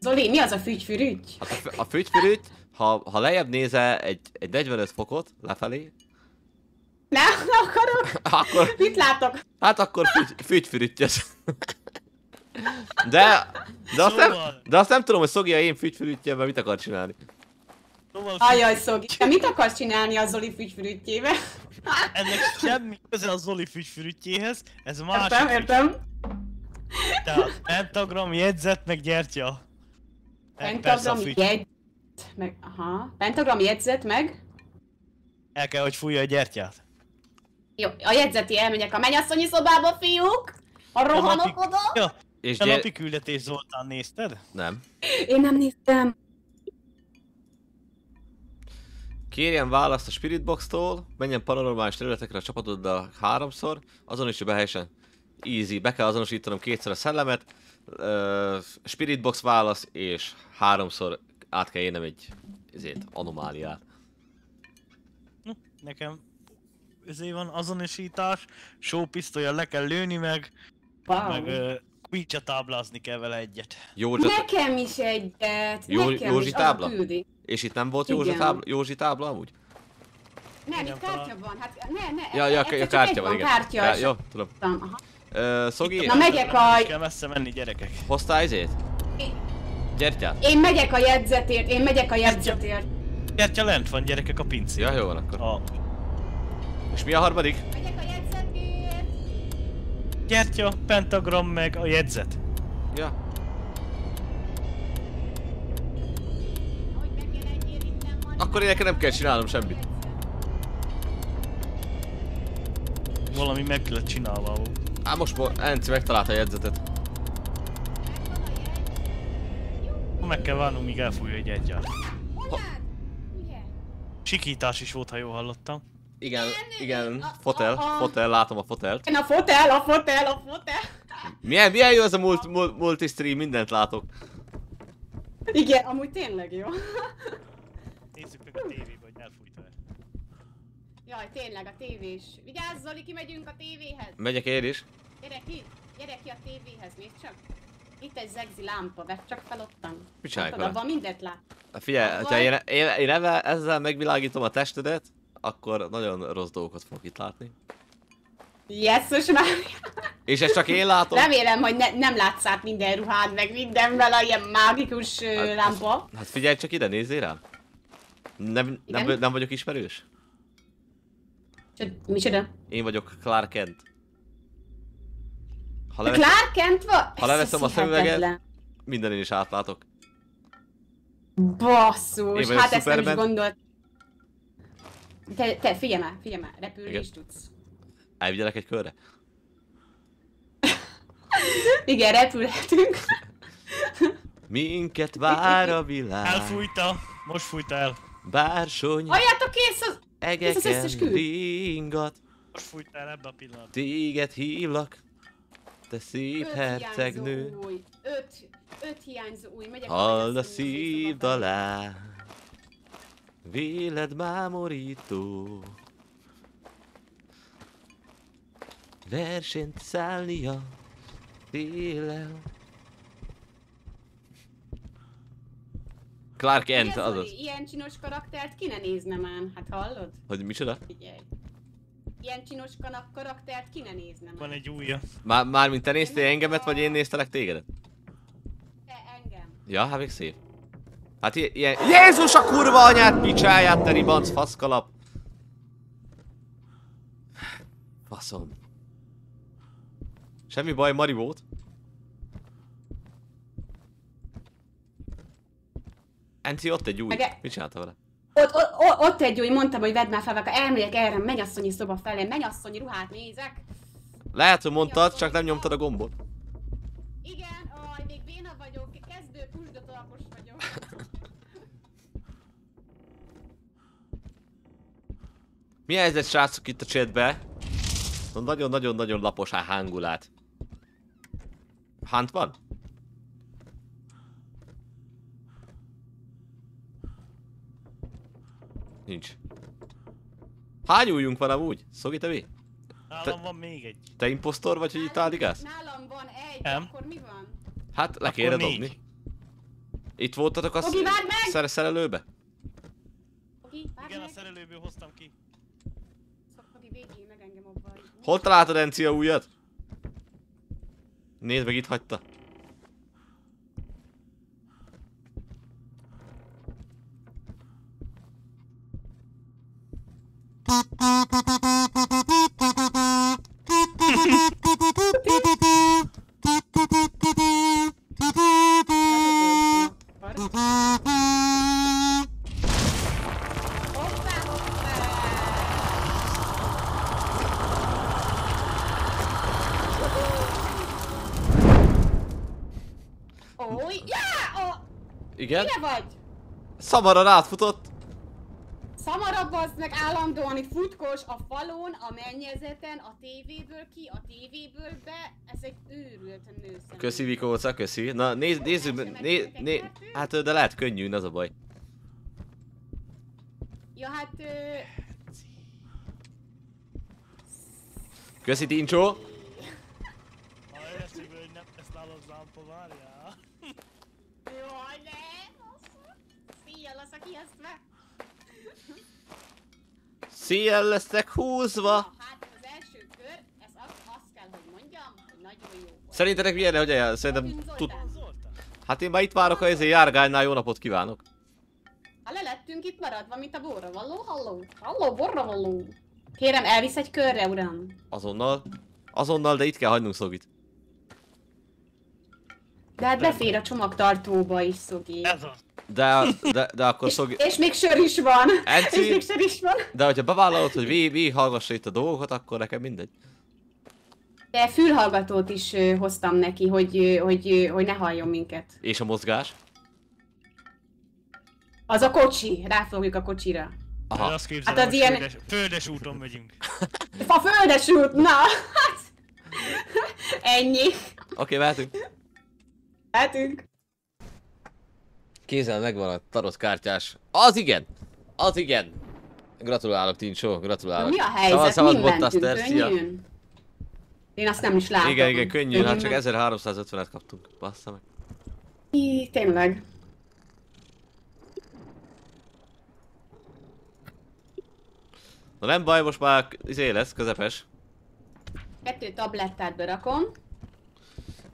Zoli, mi az a fügyfürügy? Hát a, fü- a fügyfürügy, ha, ha lejjebb nézel egy, egy 45 fokot lefelé, Nem akarok. akkor, Mit látok? hát akkor fügy, fügyfürüttyöz. De, de azt, nem, Szóval. de azt nem tudom, hogy Szogi a én fügyfürüttyemben mit akar csinálni. Szóval Ajaj, Szogi. Te mit akarsz csinálni a Zoli fügyfürügyjével? ennek semmi köze a Zoli fügyfürüttyéhez. Ez másik. Értem, értem. Tehát pentagram, jegyzet, meg gyertya. Pentagram fügy. jegy... Meg, aha. Pentagram jegyzet meg. El kell, hogy fújja a gyertyát. Jó, a jegyzeti elmegyek a mennyasszonyi szobába, fiúk. A rohanok oda. Ja, És a gyere... napi küldetés Zoltán nézted? Nem. Én nem néztem. Kérjen választ a Spiritbox-tól, menjen paranormális területekre a csapatoddal háromszor, azonosítsa be helyesen. Easy, be kell azonosítanom kétszer a szellemet, uh, Spiritbox válasz, és háromszor át kell érnem egy ezért, anomáliát. Hm, Nekem ezért van azonosítás, sópisztolya le kell lőni meg, Wow. meg uh, Quicsa táblázni kell vele egyet. Józsa, Nekem is egyet. Jó- Nekem Józsi is, tábla? És itt nem volt Józsi tábla, Józsi tábla amúgy? Nem, itt kártya van. Hát ne, ne. Ja, ja, ja kártya van, igen. Kártya, Ká- és- jó, tudom. Aha. Uh, Szogi, Na, megyek a- Kell messze menni gyerekek. hoztál izét? Gyertyát? Én megyek a jegyzetért, én megyek a jegyzetért. Gyertya lent van gyerekek a pincé. Ja, jó van akkor. A És mi a harmadik? Megyek a jegyzetért. gyertya, pentagram meg a jegyzet. Ja. Akkor én nekem nem kell csinálnom semmit. Valami meg lett csinálva. ó. Á, most mo- Enci megtalálta a jegyzetet. Meg kell várnunk, míg elfújja. Ugyan? Ugye? Sikítás is volt, ha jól hallottam. Igen, igen, fotel, fotel, látom a fotelt. Én a fotel, a fotel, a fotel. Milyen, milyen jó ez a multi, mul- multi-stream, mindent látok. Igen, amúgy tényleg jó. Nézzük meg a tévébe, hogy elfújta-e. Jaj, tényleg, a tévés. Vigyázz, Zoli, kimegyünk a tévéhez. Megyek én is. Gyere ki, gyere ki a tévéhez, nézd csak. Itt egy zegzi lámpa, vedd csak fel ottan. Mit csinálják vele? abban mindent lát. Figyelj, ha én, én, én ezzel megvilágítom a testedet, akkor nagyon rossz dolgokat fogok itt látni. Jesszus már. És ezt csak én látom. Remélem, hogy ne, nem látsz át minden ruhád, meg mindenvel a ilyen mágikus ö, Hát- lámpa. Hát figyelj csak ide, nézzél rám. Nem, nem, Igen? nem vagyok ismerős? Csod- Micsoda? Én vagyok Clark Kent. Ha, leveszem, Clark Kent van? ha leveszem a szemüveget, minden is átlátok. Én Basszus, vagyok hát ezt nem is Superman. gondolt. Te, te figyelj már, figyelj már, repülni Igen. is tudsz. Elvigyelek egy körre? Igen, repülhetünk. Minket vár a világ, Elfújta, most fújta el. bársony, Halljátok, kész az... az egeken összes kő. ringat, Most fújta el ebbe a pillanatban. téged hívlak, te szép Öt hercegnő, hiányzó új. Öt, öt hiányzó új. Megyek halld a mennyasszonyi szív szobába. dalá. Véled mámorító. Versenyt szállnia télen. Clark Kent, Ugye, azaz. Ilyen csinos karaktert ki ne nézne már, hát hallod? Hogy micsoda? Figyelj. Ilyen csinos karaktert ki ne nézne már. Van egy újja. Már, mármint te néztél engemet, vagy én néztelek tégedet? Te engem. Ja, hát még szép. Hát ilyen... Jézus a kurva anyát, picsáját, te ribanc, faszkalap! Faszom. Semmi baj, Mari volt. Enci, ott egy új. Meg- Mit csinálta vele? Ott, ott, ott, ott egy új, mondtam, hogy vedd már fel, akkor elmegyek erre, mennyasszonyi szoba felé, mennyasszonyi ruhát nézek. Lehet, hogy mondtad, csak nem nyomtad a gombot. Igen, aj, még béna vagyok, kezdő pusdatalpos vagyok. Mi a helyzet, srácok itt a chatbe? Nagyon-nagyon-nagyon lapos a hangulát. Hunt van? Nincs. Hány újunk van amúgy? Szogi, te mi? Nálam van még egy. Te impostor vagy, hogy itt áldigálsz? Nálam van egy, Nem. akkor mi van? Hát le kéne dobni. Itt voltatok a szer- szerelőbe? Ogi, várj Igen, a meg. szerelőből hoztam ki. Szogi, végig meg engem abban. Hol találtad Enci a újat? Nézd meg, itt hagyta. Hoppá, Ój, já! Ó, Igen? Mire vagy? Szamaran átfutott. Szamarabb az meg állandóan itt futkos a falon, a mennyezeten, a tévéből ki, a tévéből be. Ez egy őrült nő személy. Köszi Vikóca, köszi. Na nézd, nézzük, né, né, hát de lehet könnyű, az a baj. Ja, hát... Ö... Köszi Tincsó. Ha éreztük, hogy nem ezt nálam zámpa, várjál. Jaj, ne! Szia, leszek ijesztve. Széjjel lesztek húzva. Hát az első kör, ez azt, azt kell, hogy mondjam, hogy nagyon jó. Szerintetek milyen, hogy el? Szerintem tud... Hát én már itt várok a ezért járgánynál, jó napot kívánok. Ha lelettünk itt maradva, mint a borra való, halló, halló, borra való. Kérem, elvisz egy körre, uram. Azonnal. Azonnal, de itt kell hagynunk Szogit. De hát befér a csomagtartóba is, Szogi. Ez az. De, de, de akkor Szogi... És még sör is van. Enci? És még sör is van. De hogyha bevállalod, hogy végig, végig hallgassa itt a dolgokat, akkor nekem mindegy. De fülhallgatót is hoztam neki, hogy, hogy, hogy ne halljon minket. És a mozgás? Az a kocsi, ráfogjuk a kocsira. Aha. Azt képzelem, Hát az hogy ilyen- földes, földes úton megyünk. A földes út, na! hát. Ennyi. Oké, mehetünk. Lehetünk. Kézzel megvan a tarot kártyás. Az igen! Az igen! Gratulálok, Tincsó, gratulálok. Mi a helyzet? Bottaster, szia. könnyűn? Én azt nem is látom. Igen, igen, könnyű, hát csak ment. 1350-et kaptunk. Bassza meg. Í, Tényleg. Na nem baj, most már izé lesz, közepes. Kettő tablettát berakom.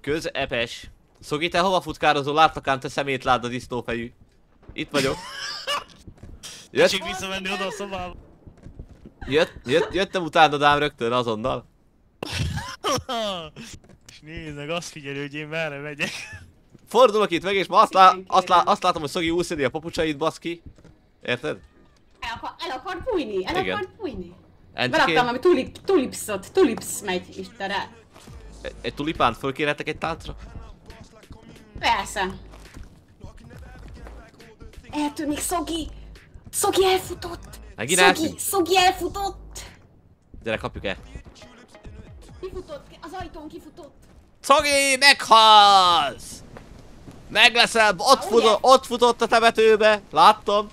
Közepes. Szogi, te hova futkározol? Látlak ám te szemétláda disznófejű. Itt vagyok. Jött, Tessék visszamenni oda a szobába. jött, jött, jöttem utánad ám rögtön azonnal. És nézd meg, azt figyelő, hogy én merre megyek. Fordulok itt meg, és ma azt, lá, azt, lá, azt látom, hogy Szogi úszedi a papucsait, baszki. Érted? El, akar, el akar fújni, el Igen. akar fújni. Beraktam valami tulip, tulipszot, tulips megy Istenre. egy, egy tulipánt fölkérhetek egy táncra? Persze. Eltűnik Szogi! Szogi elfutott! Megint Szogi? Szogi elfutott! Gyere, kapjuk el. Kifutott, az ajtón kifutott. Szogi, meghalsz! Meg leszel, ott, futott, ott futott a temetőbe, láttam.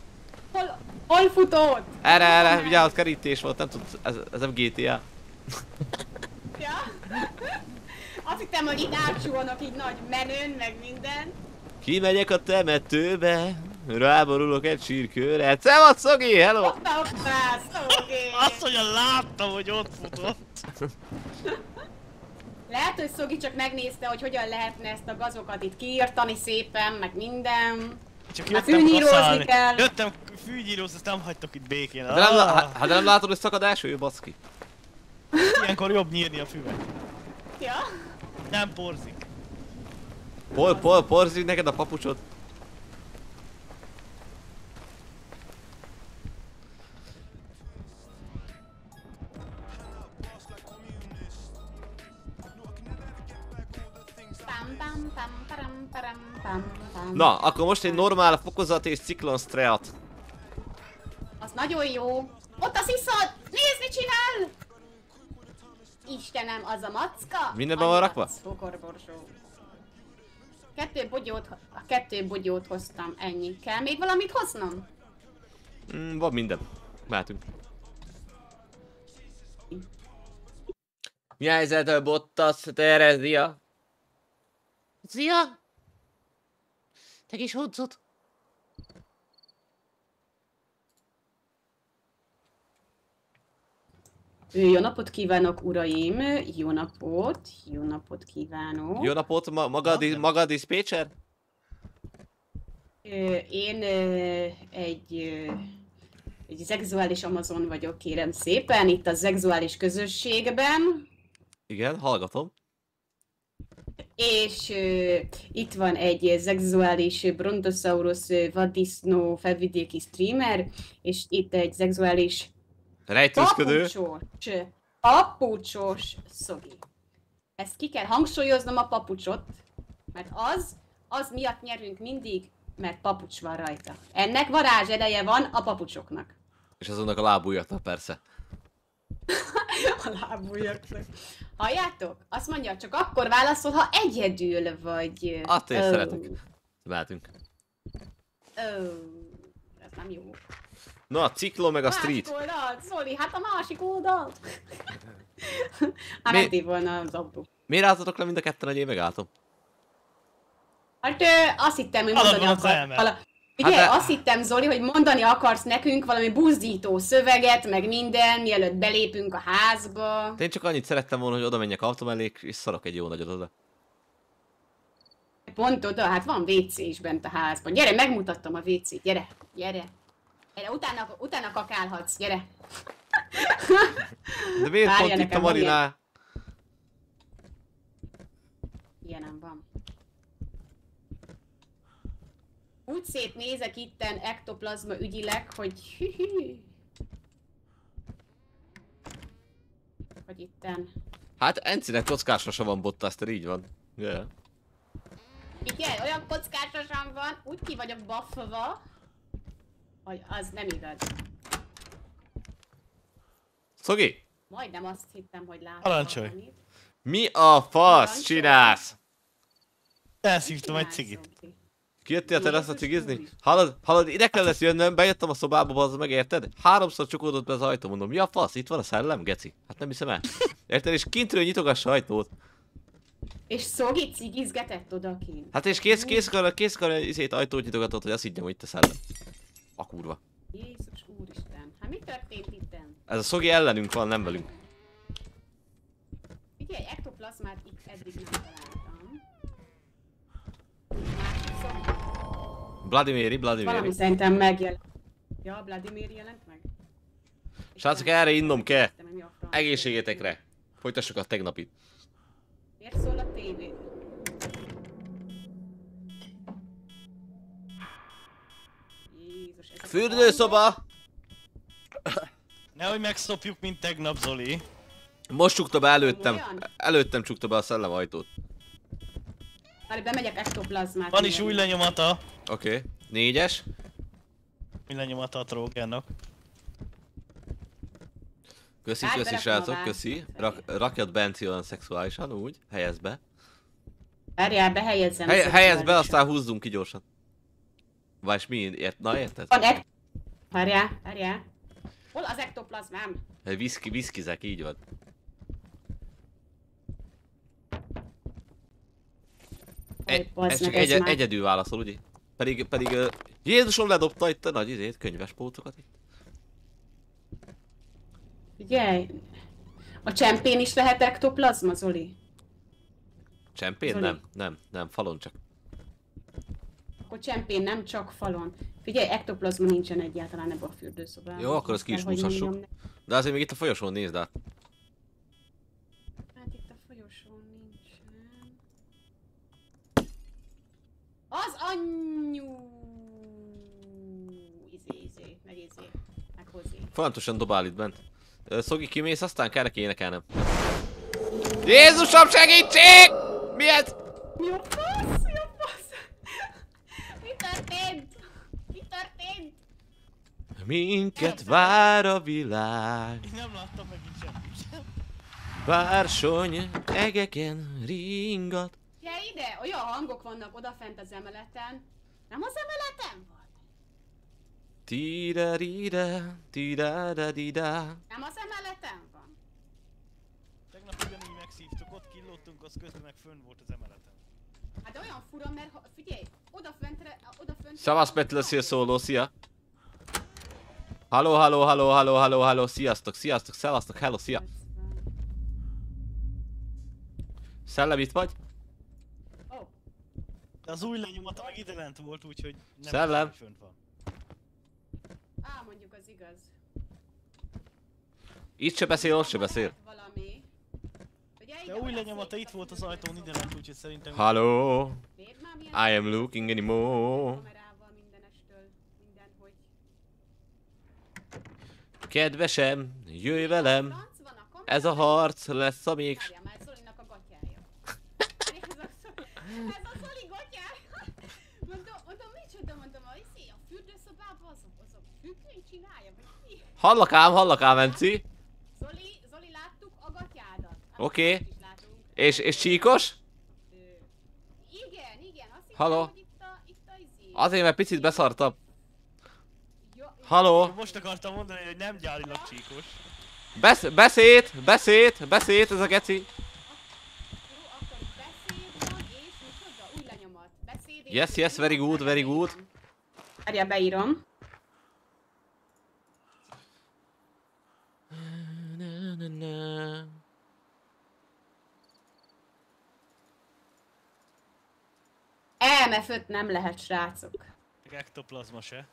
Hol, Hol futott? Erre, erre, vigyázz, kerítés volt, nem tudsz, ez, ez nem GTA. Ja? Azt hittem, hogy itt átsuhanok így nagy menőn, meg minden. Kimegyek a temetőbe, ráborulok egy sírkőre. Szevasz, Szogi, hello! Hoppá, hoppá, szógé. Azt, hogy láttam, hogy ott futott. Lehet, hogy Szogi csak megnézte, hogy hogyan lehetne ezt a gazokat itt kiírtani szépen, meg minden. Csak Hát jöttem fűnyírozni kaszálni. kell. Jöttem fűnyírozni, azt nem hagytok itt békén. De nem, lá- Ah, hát hát nem látod, hogy szakadás, ő baszki. Ilyenkor jobb nyírni a füvet. Ja? Nem porzik. Pol, pol, porzik neked a papucsot. Na, akkor most egy normál fokozat és ciklon streat. Az nagyon jó. Ott az iszod! Nézd, mit csinál! Istenem, az a macka? Mindenben van rakva? Cukorborsó. Kettő bogyót, a kettő bogyót hoztam, ennyi. Kell még valamit hoznom? Mm, van minden. Mehetünk. Mi a helyzet a Bottas, Terezia? Szia! Te kis huncot! Jó napot kívánok, uraim! Jó napot! Jó napot kívánok! Jó napot, ma, maga, a di, maga a dispatcher? Ö, Én egy, egy szexuális Amazon vagyok, kérem szépen, itt a szexuális közösségben. Igen, hallgatom. És ö, itt van egy szexuális brontosaurus vaddisznó felvidéki streamer, és itt egy szexuális Rejtőzködő. papucsos, papucsos szogi. Ezt ki kell hangsúlyoznom a papucsot, mert az, az miatt nyerünk mindig, mert papucs van rajta. Ennek varázs ereje van a papucsoknak. És azonnak a lábújaknak persze. A lábujjaknak. Halljátok? Azt mondja, csak akkor válaszol, ha egyedül vagy. Én Ó, szeretek. Mehetünk. Ó, ez nem jó. Na, a ciklon meg a street. Másik oldalt, Zoli, hát a másik oldalt. Hát Mi- mentél volna az autó. Miért álltatok le mind a ketten, hogy én megálltam? Hát ö, azt hittem, hogy mondani akar... Vala... Ugye, Hát de- azt hittem, Zoli, hogy mondani akarsz nekünk valami buzdító szöveget, meg minden, mielőtt belépünk a házba. De én csak annyit szerettem volna, hogy oda menjek autó mellé, és szarok egy jó nagyot oda. Pont oda, hát van WC is bent a házban. Gyere, megmutattam a WC-t, gyere, gyere. Gyere, utána, utána kakálhatsz, gyere. De miért Várja, pont itt a marinál? Ilyenem van. Úgy szétnézek itten ektoplazma ügyileg, hogy. Hogy itten. Hát Encinek kockásra van bottaster, így van. Yeah. Igen, olyan kockásosan van, úgy ki vagyok baffva, hogy az nem igaz. Szogi, Majdnem azt hittem, hogy látom. Parancsolj. valamit. mi a fasz Parancsolj. csinálsz? Elszívtam egy cigit. Kijöttél a teraszra cigizni? Hallod, hallod, ide kellett jönnöm, bejöttem a szobába, bazd meg, érted? Háromszor csukódott be az ajtó, mondom, mi a fasz, itt van a szellem, geci? Hát nem hiszem el. Érted, és kintről nyitogassa ajtót. És Szogi cigizgetett odakint. Hát és kész, kész, kész, kész, kész izét ajtót nyitogatott, hogy azt higgyem, hogy itt a szellem. A kurva. Jézus úristen, hát mi történt itten? Ez a szogi ellenünk van, nem velünk. Figyelj, ektoplazmát itt eddig nem találtam. Szogi. Vladimiri, Valami Vladimiri. szerintem megjelent. Ja, Vladimir jelent meg? Srácok, erre innom kell. Egészségetekre. Folytassuk a tegnapit. Miért szól a tévé? Jézus, ez a Fürdőszoba! Nehogy megszopjuk, mint tegnap, Zoli. Most csukta be előttem. Előttem csukta be a szellem ajtót. Várj, bemegyek ektoplazmát. Van is új lenyomata. Oké. Okay. Négyes. Új lenyomata a trógernak. Köszi, Várj, köszi srácok, köszi. Rak, rakjad Benci olyan szexuálisan, úgy. Helyezd be. Várjál, behelyezzem. Hely, helyezd be, aztán húzzunk ki gyorsan. Vagy mi? Ért, na érted? Van ek... Várjál, várjál. Hol az ektoplazmám? Viszki, viszkizek, így van. Egy, ez csak egy, már- egyedül válaszol, ugye? Pedig, pedig uh, Jézusom ledobta itt a nagy izét, könyves pótokat itt. Figyelj. A csempén is lehet ektoplazma, Zoli? Csempén? Zoli. Nem, nem, nem, falon csak. Akkor csempén, nem csak falon. Figyelj, ektoplazma nincsen egyáltalán ebbe a fürdőszobában. Jó, akkor ezt ki is húzhassuk. De azért még itt a folyosón nézd át. Hát itt a folyosón nincsen. Az anyu! Izé, izé, meg izé, meg hozzé. Folyamatosan dobál itt bent. Szogi, kimész, aztán kell neki énekelnem. Jézusom, segítség! Mi ez? Mi a fasz? Mi a fasz? Mi történt? Mi történt? Minket vár a világ, Én nem láttam meg itt semmit sem. bársony egeken ringat. Gyere ide! Olyan hangok vannak odafent az emeleten. Nem az emeleten van? Tira rida, tira da dida. Nem az emeleten van? Tegnap ugyanígy megszívtuk, ott killódtunk, az közben meg fönn volt az emeleten. Hát olyan fura, mert ha, figyelj, odafentre, odafent... Szavasz Petla, szia szóló, szia. Halló, halló, halló, halló, halló, halló, sziasztok, sziasztok, szevasztok, hello, szia. Szellem itt vagy? De az új lenyomata meg ide lent volt, úgyhogy nem Szellem. fönt van. á, mondjuk az igaz. Itt se beszél, ott se beszél. Valami. Ugye, De új lenyomata itt volt az ajtón ide lent, úgyhogy szerintem... Halló, I am looking anymore. Kedvesem, jöjj velem, ez a harc lesz a még... Izé? Hallak ám, hallak ám, Enci. Zoli, Zoli, láttuk a gatyádat. Oké. látunk. És, és csíkos? Igen, igen, azt Halló? hogy itt a, itt a izé. Azért, mert picit beszartam. Jó, Halló? Most akartam mondani, hogy nem gyárilag csíkos. Besz beszéd, beszéd, beszéd, ez a geci. Jó, akkor beszéd van, és micsoda? Új lenyomat. Beszéd és Yes, yes, very good, very good. Várjál, beírom. EMF-5 nem lehet, srácok. Ektoplazma se.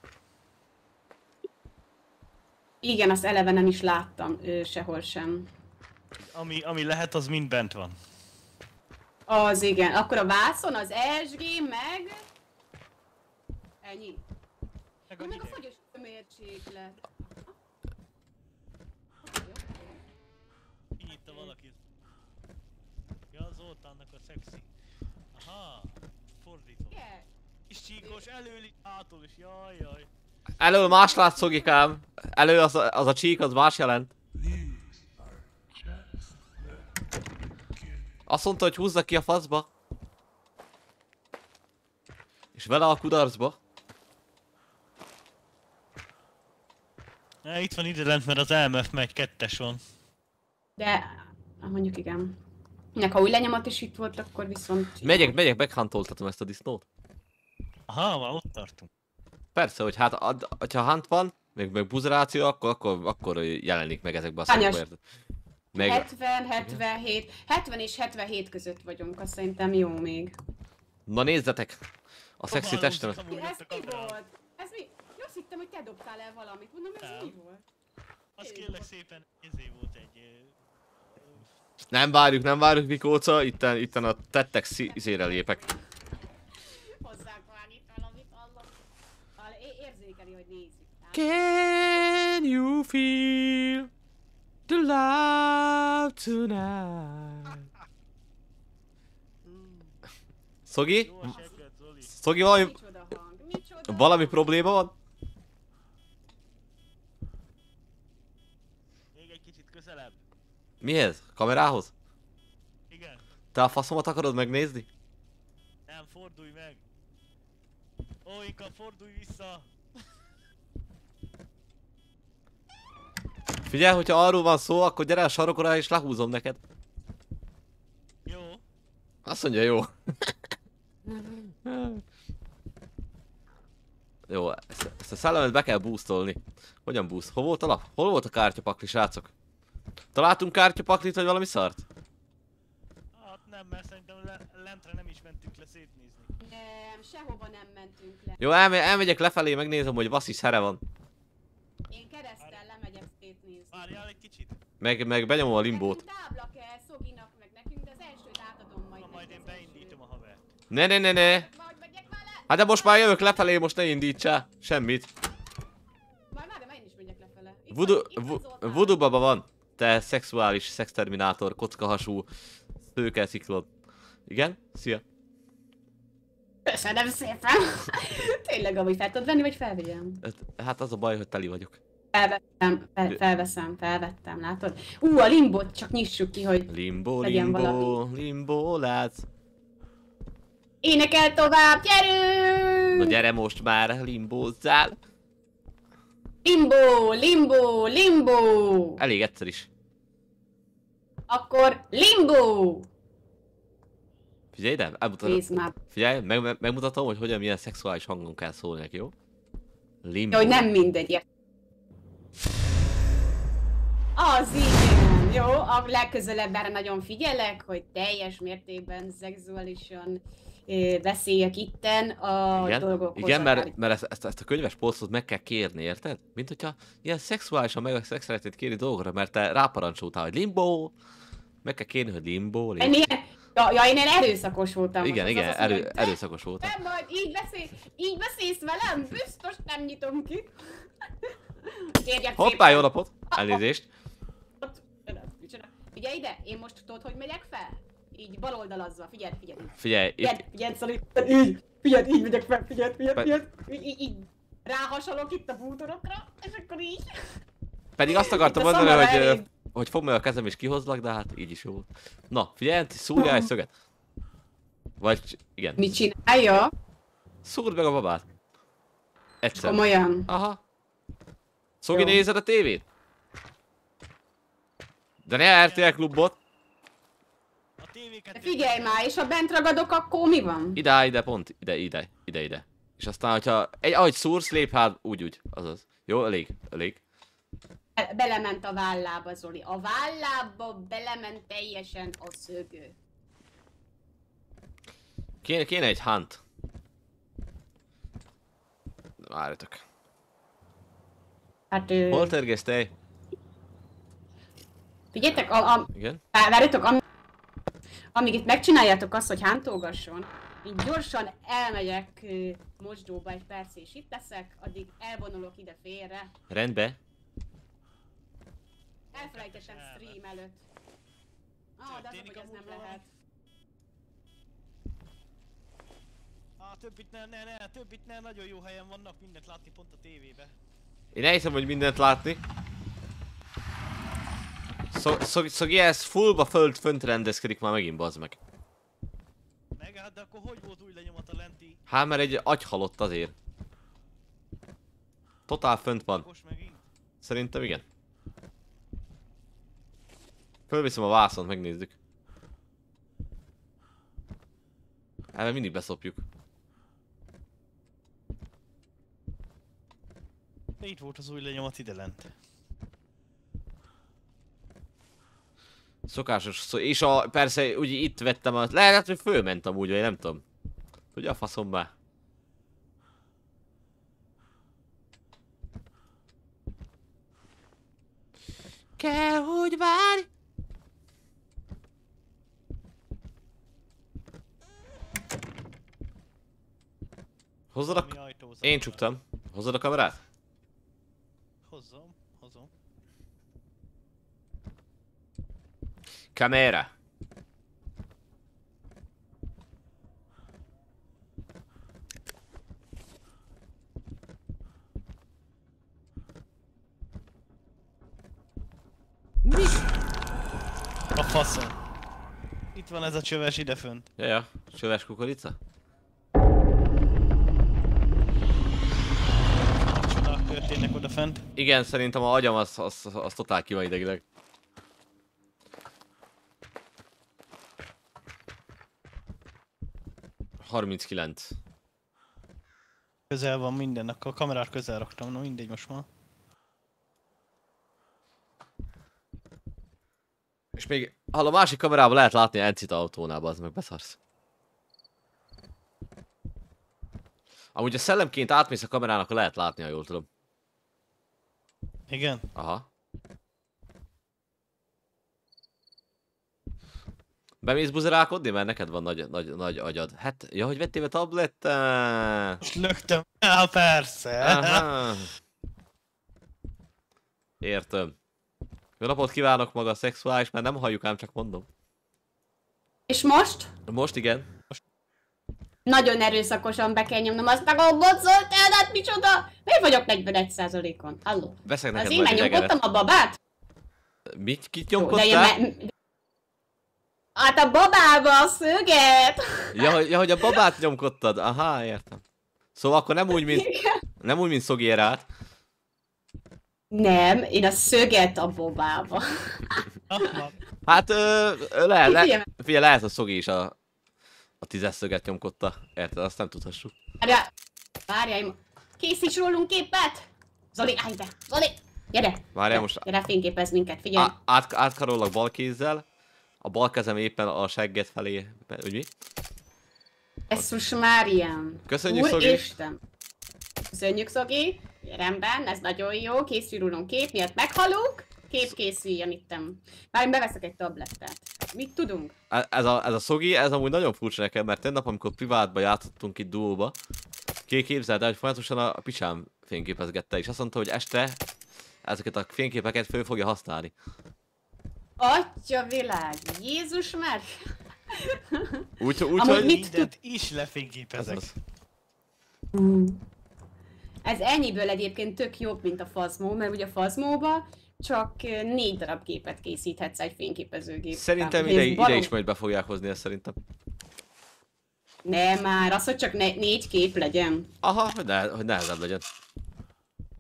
Igen, azt eleve nem is láttam ö, sehol sem. Ami, ami lehet, az mind bent van. Az igen, akkor a vászon, az ESG, meg... Ennyi. Meg Ja, a meg a fagyos mérséklet. Kinyitta valaki. Ja, Zoltánnak a szexi. Aha, fordítva. Igen. Kis csíkos, elől, hátul is, jaj, jaj. Elől más látsz, Szogikám. Elő az a, az a csík, az más jelent. Azt mondta, hogy húzza ki a faszba. És vele a kudarcba. Itt van ide lent, mert az EMF megy, kettes van. De, mondjuk igen. Nek, ha új lenyomat is itt volt, akkor viszont... Megyek, megyek, meghantoltatom ezt a disznót. Aha, már ott tartunk. Persze, hogy hát, ad, ha hunt van, meg, meg buzráció, akkor, akkor, akkor jelenik meg ezekbe a érted? Meg, 70, 77, 70 és 77 között vagyunk, azt szerintem jó még. na nézzetek! A szexi testemet. Ez mi volt? Ez mi? Jó, azt hittem, hogy te dobtál el valamit. Mondom, ez Nem. mi volt? Az kérlek szépen, ezé volt egy... Nem várjuk, nem várjuk, Mikóca, itten, itten a tettek szí- izére lépek. Hozzánk vágít valamit, Allah. Hall- é- Érzékeli, hogy nézzük. Tehát Can you feel the love tonight? Szogi? Szogi, valami, valami probléma van? Még egy kicsit közelebb. Mihez? Kamerához? Igen. Te a faszomat akarod megnézni? Nem, fordulj meg. Ó, inkább fordulj vissza. Figyelj, hogyha arról van szó, akkor gyere a sarokra és lehúzom neked. Jó. Azt mondja, jó. jó, ezt, ezt a szellemet be kell boostolni. Hogyan boost? Hol volt a lap? Hol volt a kártyapakli, srácok? Találtunk kártyapaklit, vagy valami szart? Hát nem, mert szerintem le, lentre nem is mentünk le szétnézni. Nem, sehova nem mentünk le. Jó, elme elmegyek lefelé, megnézem, hogy Vassis here van. Én szétnézni. Várjál egy kicsit. Meg, meg benyomom a limbót. Tábla kell Szoginak meg nekünk, de az elsőt átadom majd. Na majd én beindítom a havert. Ne, ne, ne, ne. Majd megyek vele! Hát de most már jövök lefelé, most ne indítsál. Semmit. Majd várj, majd én is megyek lefele. Itt Voodoo, van- voodoo baba van. Te szexuális szexterminátor, kockahasú, szőke ciklon. Igen? Szia. Köszönöm szépen! Tényleg, amit fel tudod venni, vagy felvigyem? Hát- Hát az a baj, hogy teli vagyok. Felvettem, fel, felveszem, felvettem, látod? Ú, a limbot csak nyissuk ki, hogy Limbo, Legyen limbo, valami. limbo, látsz. énekel tovább, gyerünk! Na gyere most már, limbózzál. Limbo, limbo, limbo! Elég egyszer is. Akkor limbo! Figyelj ide, elmutatom. Nézd már, Figyelj, meg, meg, megmutatom, hogy hogyan milyen szexuális hangon kell szólni jó? Limbo. hogy nem mindegy. Az igen, jó? A legközelebb erre nagyon figyelek, hogy teljes mértékben szexuálisan eh, beszéljek itten a Igen, dolgokhoz. igen mert, mert ezt, ezt, ezt a könyves polcot meg kell kérni, érted? Mint hogyha ilyen szexuálisan meg meg szeretnéd kérni dolgokra, mert te ráparancsoltál, hogy limbo, meg kell kérni, hogy limbo, ilyen, ja, ja, én erőszakos voltam. Igen. Az igen, mondja, erő, hogy erőszakos voltam. Nem majd így beszél, így beszélsz velem? Biztos nem nyitom ki. Kérjek Hoppá, jó napot! Elnézést. Figyelj ide, én most tudod, hogy megyek fel? Így baloldalazva, figyelj, figyelj. Figyelj, itt, Figyelj, figyelj, Szali, így, figyelj, így megyek fel, figyelj, figyelj, figyelj. Így, így, így ráhasalok itt a bútorokra, és akkor így. pedig azt akartam Itt mondani, hogy, elég. hogy fogd meg a kezem és kihozlak, de hát így is jó. Na, figyelj, szúrjál egy szöget. Vagy, igen. Mit csinálja? Szúrd meg a babát. Egyszer. Komolyan. Aha. Szogi, nézed a tévét? De ne RTL klubot. De figyelj már, és ha bent ragadok, akkor mi van? Ide, ide, pont. Ide, ide, ide, ide. És aztán, hogyha egy, ahogy szúrsz, lép hát, úgy, úgy. Azaz. Jó, elég, elég. Be- Belement a vállába, Zoli. A vállába belement teljesen a szögő. Kéne, kéne egy hunt. Várjatok. Hát ő... Hol tergesz te? Figyeljetek, a, a, Igen? vá- várjatok, am, amíg itt megcsináljátok azt, hogy hántolgasson, így gyorsan elmegyek ö, mosdóba egy perc és itt leszek, addig elvonulok ide félre. Rendbe. Elfelejtettem stream előtt. Ah, de az, hogy ez nem lehet. Á, többit ne, ne, ne, többit ne, nagyon jó helyen vannak, mindent látni pont a tévébe. Én elhiszem, hogy mindent látni. Szog, szog, Szogi, ez fullba föld fönt rendezkedik már megint, bazd meg. Meg hát, de akkor hogy volt új lenyomat a lenti? Hát mert egy agy halott azért. Totál fönt van. Szerintem igen. Fölviszem a vászont, megnézzük. Ebben mindig beszopjuk. De itt volt az új lenyomat ide lent. Szokásos szó. És a, persze, ugye itt vettem a... Lehet, hogy fölment amúgy, vagy nem tudom. Ugye a faszom már. Kell, hogy várj! Hozzad a... Én csuktam. Hozzad a kamerát? Hozzom, hozom. Kamera. A faszom. Itt van ez a csöves ide fönt. Ja, ja. Csöves kukorica? Történnek odafent. Igen, szerintem a agyam az, az, az, az totál ki van idegileg. Harminckilenc. Közel van minden, akkor a kamerát közel raktam, no mindegy most már. És még, ha a másik kamerában lehet látni Encit autónál, az meg beszarsz. Amúgy a szellemként átmész a kamerának, akkor lehet látni, ha jól tudom. Igen? Aha. Bemész buzerálkodni, mert neked van nagy, nagy, nagy agyad. Hát, ja, hogy vettél a tablettát? Most lögtem. Á, persze. Aha. Értem. Jó napot kívánok maga szexuális, mert nem halljuk ám, csak mondom. És most? Most igen. Nagyon erőszakosan be kell nyomnom azt a gombot, szóltál, hát micsoda? Miért vagyok 41%-on? Halló? Veszek neked Az én megnyomkodtam a babát? Mit? Kit Jó, de én nyomkodtál? me... Hát a babába a szöget! Ja, hogy- ja, hogy a babát nyomkodtad. Aha, értem. Szóval akkor nem úgy, mint, nem úgy, mint Szogérát. Nem, én a szöget a babába. Ah, Hát, ö, lehet, le, Figyelj. lehet, hogy Szogi is a, a tízes szöget nyomkodta. Érted? Azt nem tudhassuk. Várjál, készíts rólunk képet! Zoli, állj be! Zoli! Gyere! Várjál most. Gyere, fényképez minket, figyelj! Á, át, átkarolok bal kézzel. A bal kezem éppen a segget felé. Úgy mi? Esszus Máriám! Köszönjük, Úr Szogi. Isten! Köszönjük, Szogi! Rendben, ez nagyon jó, készül rólunk kép, miatt meghalunk. Kép készüljön ittem. Már én beveszek egy tablettát. Mit tudunk? E- Ez a, ez a Szogi, ez amúgy nagyon furcsa nekem, mert tegnap, amikor privátba játszottunk itt duóba, ki képzeld el, hogy folyamatosan a picsám fényképezgette, és azt mondta, hogy este ezeket a fényképeket föl fogja használni. Atya világ! Jézus már! Úgy, úgy Amúgy hogy... mit mindent is Ez lefényképezek. az. Ez ennyiből egyébként tök jobb, mint a Fazmó, mert ugye a Fazmóba csak négy darab képet készíthetsz egy fényképezőgép. Szerintem ide, ide is majd be fogják hozni ezt szerintem. Nem már, az, hogy csak ne, négy kép legyen. Aha, hogy, ne, hogy nehezebb legyen.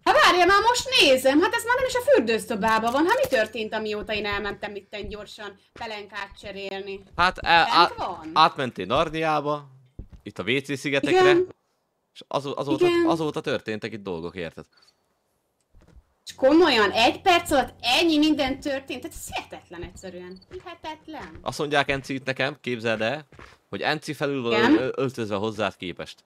Ha várja, már most nézem, hát ez már nem is a fürdőszobában van. Hát mi történt, amióta én elmentem itten gyorsan pelenkát cserélni? Hát el, Bent át, átmentél Narniába, itt a WC szigetekre, Igen. és az, azóta, Igen. azóta történtek itt dolgok, érted? És komolyan, egy perc alatt ennyi minden történt, tehát ez hihetetlen egyszerűen. Hihetetlen. Azt mondják Enci itt nekem, képzeld el, hogy Enci felül van Igen. öl- öl- öltözve hozzád képest.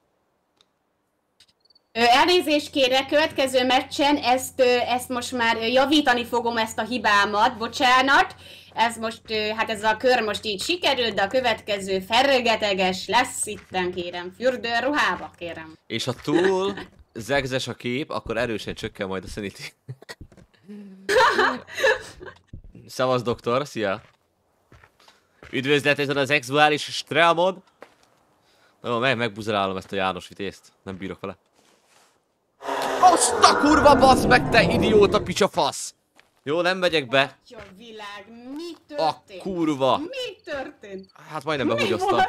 Elnézést kérek, következő meccsen ezt, ezt most már javítani fogom ezt a hibámat, bocsánat. Ez most, hát ez a kör most így sikerült, de a következő fergeteges lesz itten, kérem. Fürdőruhába, kérem. És ha túl zegzes a kép, akkor erősen csökken majd a sanity. Szevasz doktor, szia! Üdvözlet ezen az exuális strelmon! Jó, meg, megbuzerálom ezt a János vitézt. Nem bírok vele. Azt a kurva basz meg, te idióta picsa fasz! Jó, nem megyek be. Atya világ, mi A történt? kurva! Mi történt? Hát majdnem behugyoztam.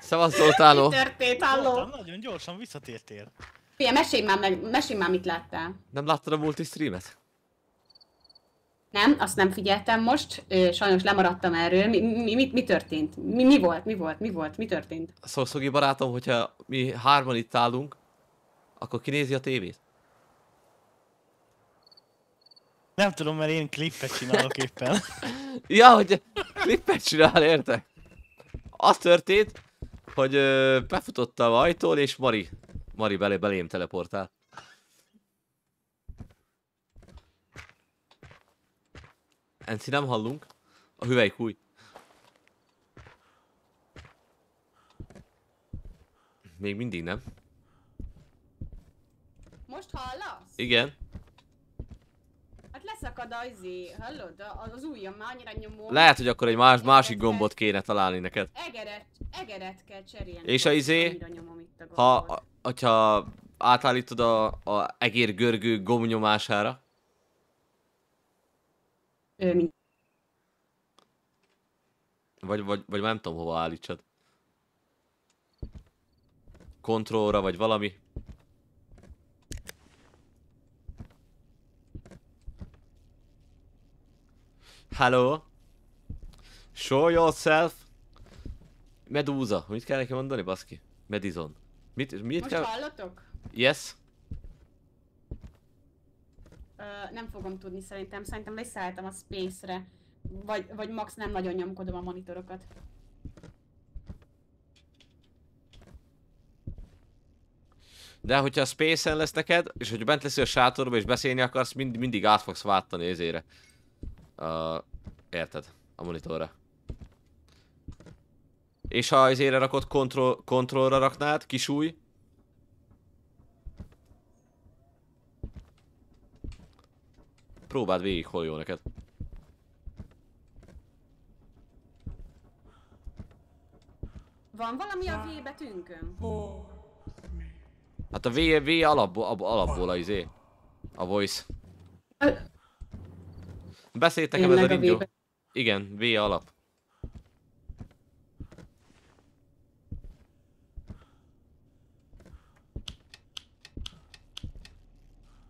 Szevasz Zoltánó! Mi történt, halló? Voltam, nagyon gyorsan visszatértél. Figyelj, mesélj már, meg, mesélj már, mit láttál. Nem láttad a multistreamet? Nem, azt nem figyeltem most, ö, sajnos lemaradtam erről. Mi, mi, mi, mi történt? Mi, mi volt, mi volt, mi volt, mi történt? Szóval Szogi barátom, hogyha mi hárman itt állunk, akkor kinézi a tévét? Nem tudom, mert én klippet csinálok éppen. Ja, hogy klippet csinál, értek? Az történt, hogy ö, befutottam ajtól, és Mari, Mari belé, belém teleportál. Enci nem hallunk. A hüvelykúj. Még mindig nem. Hallasz? Igen. Hát leszakad az izé, hallod? Az ujjam már annyira nyomó. Lehet, hogy akkor egy más, másik gombot kéne találni neked. Egeret, egeret kell cserélni. És a izé, Ha, a- hogyha átállítod a, a egér görgő gomnyomására, Ő, mint vagy, vagy, vagy nem tudom hova állítsad. Kontrollra, vagy valami. Hello. Show yourself. Medúza. Mit kell neki mondani, baszki? Medizon. Mit, mit Most kell? hallotok? Yes. Ö, nem fogom tudni szerintem. Szerintem leszálltam a Space-re. Vagy, vagy max nem nagyon nyomkodom a monitorokat. De hogyha a Space-en lesz neked, és hogy bent leszel a sátorba és beszélni akarsz, mind, mindig át fogsz váltani ezére. Uh, érted? A monitorra. És ha ezére rakod, kontroll, kontrollra raknád, kisúj. Próbáld végig, hol jó neked. Van valami a V betűnkön? Hát a V, v alapból, alapból a izé. A voice. Ö, Beszélt nekem ez a ringyó. Igen, V alap.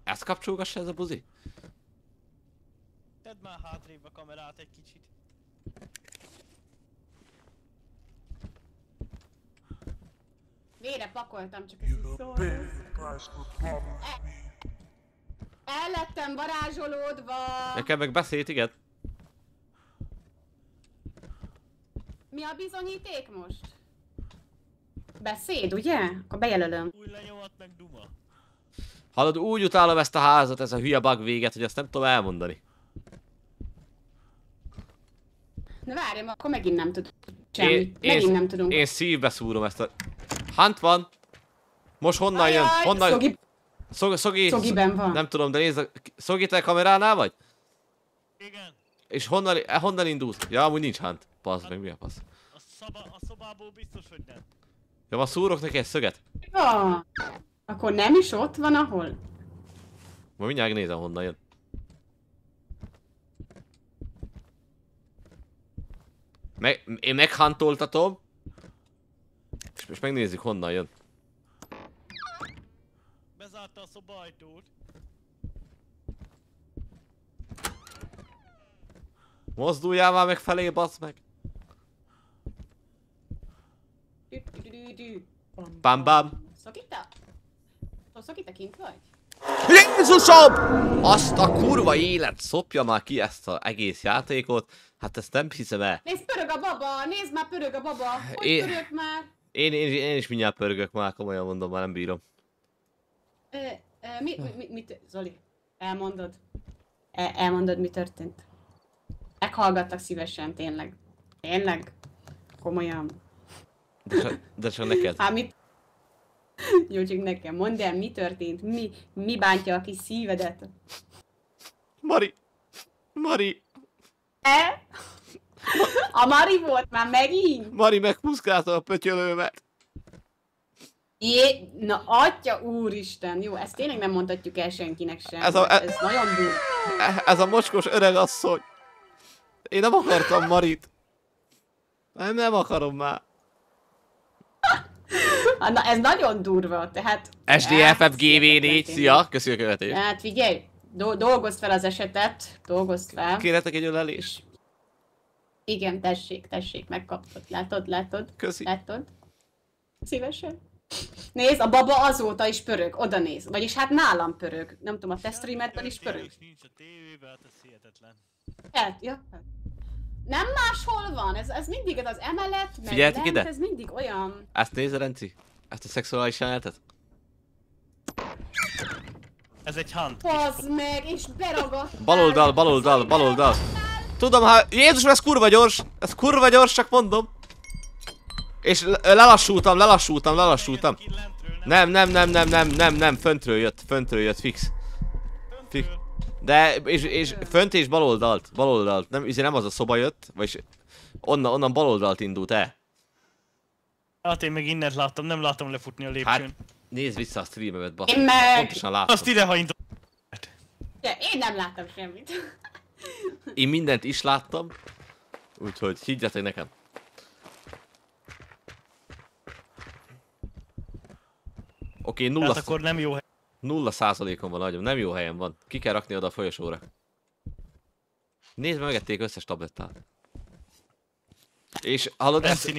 Ezt kapcsolgassa ez a buzi? Tedd már hátrébb a kamerát egy kicsit. Vére pakoltam, csak ezt is szól. El lettem varázsolódva! Nekem meg beszélt, igen. Mi a bizonyíték most? Beszéd, ugye? Akkor bejelölöm. Új lenyomat meg duma. Hallod, úgy utálom ezt a házat, ez a hülye bug véget, hogy ezt nem tudom elmondani. Na várjam, akkor megint nem tudunk semmit. Én- én- megint nem tudunk. Én szívbe szúrom ezt a... Hunt van! Most honnan jön? Ajaj, Honnan... Szogi, Szog, szogi... Szogiben van. Nem tudom, de nézd, a... Szogi, te kameránál vagy? Igen, És honnan, eh, honnan indult? Ja, amúgy nincs Hunt. Passz meg, mi a passz? a, szoba, a szobából biztos, hogy nem. Ja, ma szúrok neki egy szöget. van. Akkor nem is ott van, ahol? Ma mindjárt nézem, honnan jön. Meg, én meghantoltatom. És most megnézzük, honnan jön. Bezárta a szoba ajtót. Mozduljál már meg felé, basz meg. Bam, Bam? Ó, Szokita kint vagy? Jézusom! Azt a kurva élet, szopja már ki ezt az egész játékot. Hát ezt nem hiszem el. Nézd, pörög a baba! Nézd már, pörög a baba! Hogy É- pörög már? Én, én, én is mindjárt pörgök már, komolyan mondom, már nem bírom. Mi, mi, mi, mit, Zoli, elmondod? El, elmondod, mi történt? Meghallgatlak szívesen, tényleg. Tényleg? Komolyan. De csak, de csak neked. Hát mit? Jó, csak nekem mondd el, mi történt? Mi, mi bántja a kis szívedet? Mari! Mari! E? A Mari volt már megint? Mari megpuszkálta a pötyölőmet. Jé, na atya úristen, jó, ezt tényleg nem mondhatjuk el senkinek sem. Ez a- e- ez nagyon durva. E- Ez a mocskos öreg asszony. Én nem akartam Marit. Nem, nem akarom már. Hát, Na, ez nagyon durva, tehát... SDFFGV4, szia! Köszi a követést. Hát figyelj, do- dolgozd fel az esetet, dolgozd fel. Kérhetek egy ölelést? Igen, tessék, tessék, megkaptad. Látod, látod? Köszi. Látod? Szívesen. Nézd, a baba azóta is pörög, oda néz. Vagyis hát nálam pörög. Nem tudom, a te is pörög. Nincs a tévében, hát ez hihetetlen. Hát, ja. Nem máshol van, ez, ez mindig az emelet, meg Figyeltek lent, ide? ez mindig olyan. Ezt nézd, Renci? Ezt a szexuális jelenetet? Ez egy hunt. Pazd meg, és beragadt. Baloldal, baloldal, baloldal. Tudom, hát... Jézus, ez kurva gyors! Ez kurva gyors, csak mondom. És le- lelassultam, lelassultam, lelassultam. Nem, nem nem, nem, nem, nem, nem, nem, föntről jött, föntről jött, fix. Fix. De, és, és fönt és baloldalt, baloldalt. Nem, izé nem az a szoba jött, vagyis onnan, onnan baloldalt indult el. Hát én meg innen láttam, nem láttam lefutni a lépcsőn. Hát, nézd vissza a streamemet, basz. Én meg- Pontosan láttam. Azt ide, ha indul. Ja, én nem láttam semmit. Én mindent is láttam, úgyhogy higgyetek nekem. Oké, nulla, Tehát akkor nem jó hely. nulla százalékon van agyam, nem jó helyen van. Ki kell rakni oda a folyosóra. Nézd, meg, megették összes tablettát. És hallod, ezt,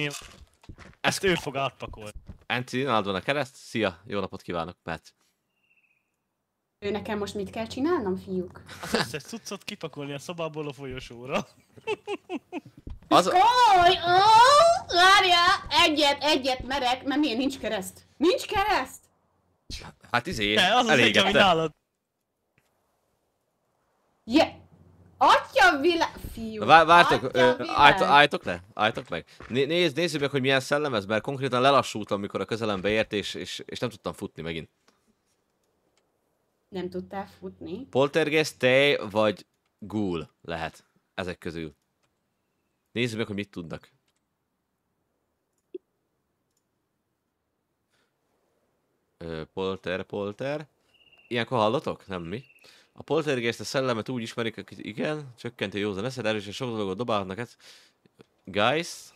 ezt ő fog átpakolni. Enci, nálad van a kereszt. Szia, jó napot kívánok, Mert. Ő nekem most mit kell csinálnom, fiúk? Az összes cuccot kipakolni a szobából a folyosóra. Az, Koly! Ó, várjál! Egyet, egyet merek, mert miért nincs kereszt? Nincs kereszt? Hát izé, De az az egy, ami elégette. nálad. Je... Atya világ... Fiú. Vá- Vártok, ö, álltok, álltok le, álltok meg. Né- nézd, nézzük meg, hogy milyen szellem ez, mert konkrétan lelassultam, amikor a közelembe ért, és, és, és nem tudtam futni megint. Nem tudtál futni. Poltergeist, tej vagy ghoul lehet ezek közül. Nézzük meg, hogy mit tudnak. Polter, polter. Ilyenkor hallotok? Nem mi? A poltergeist a szellemet úgy ismerik, akik igen, csökkenti józan eszed, erősen sok dolgot dobálhatnak ez. Guys.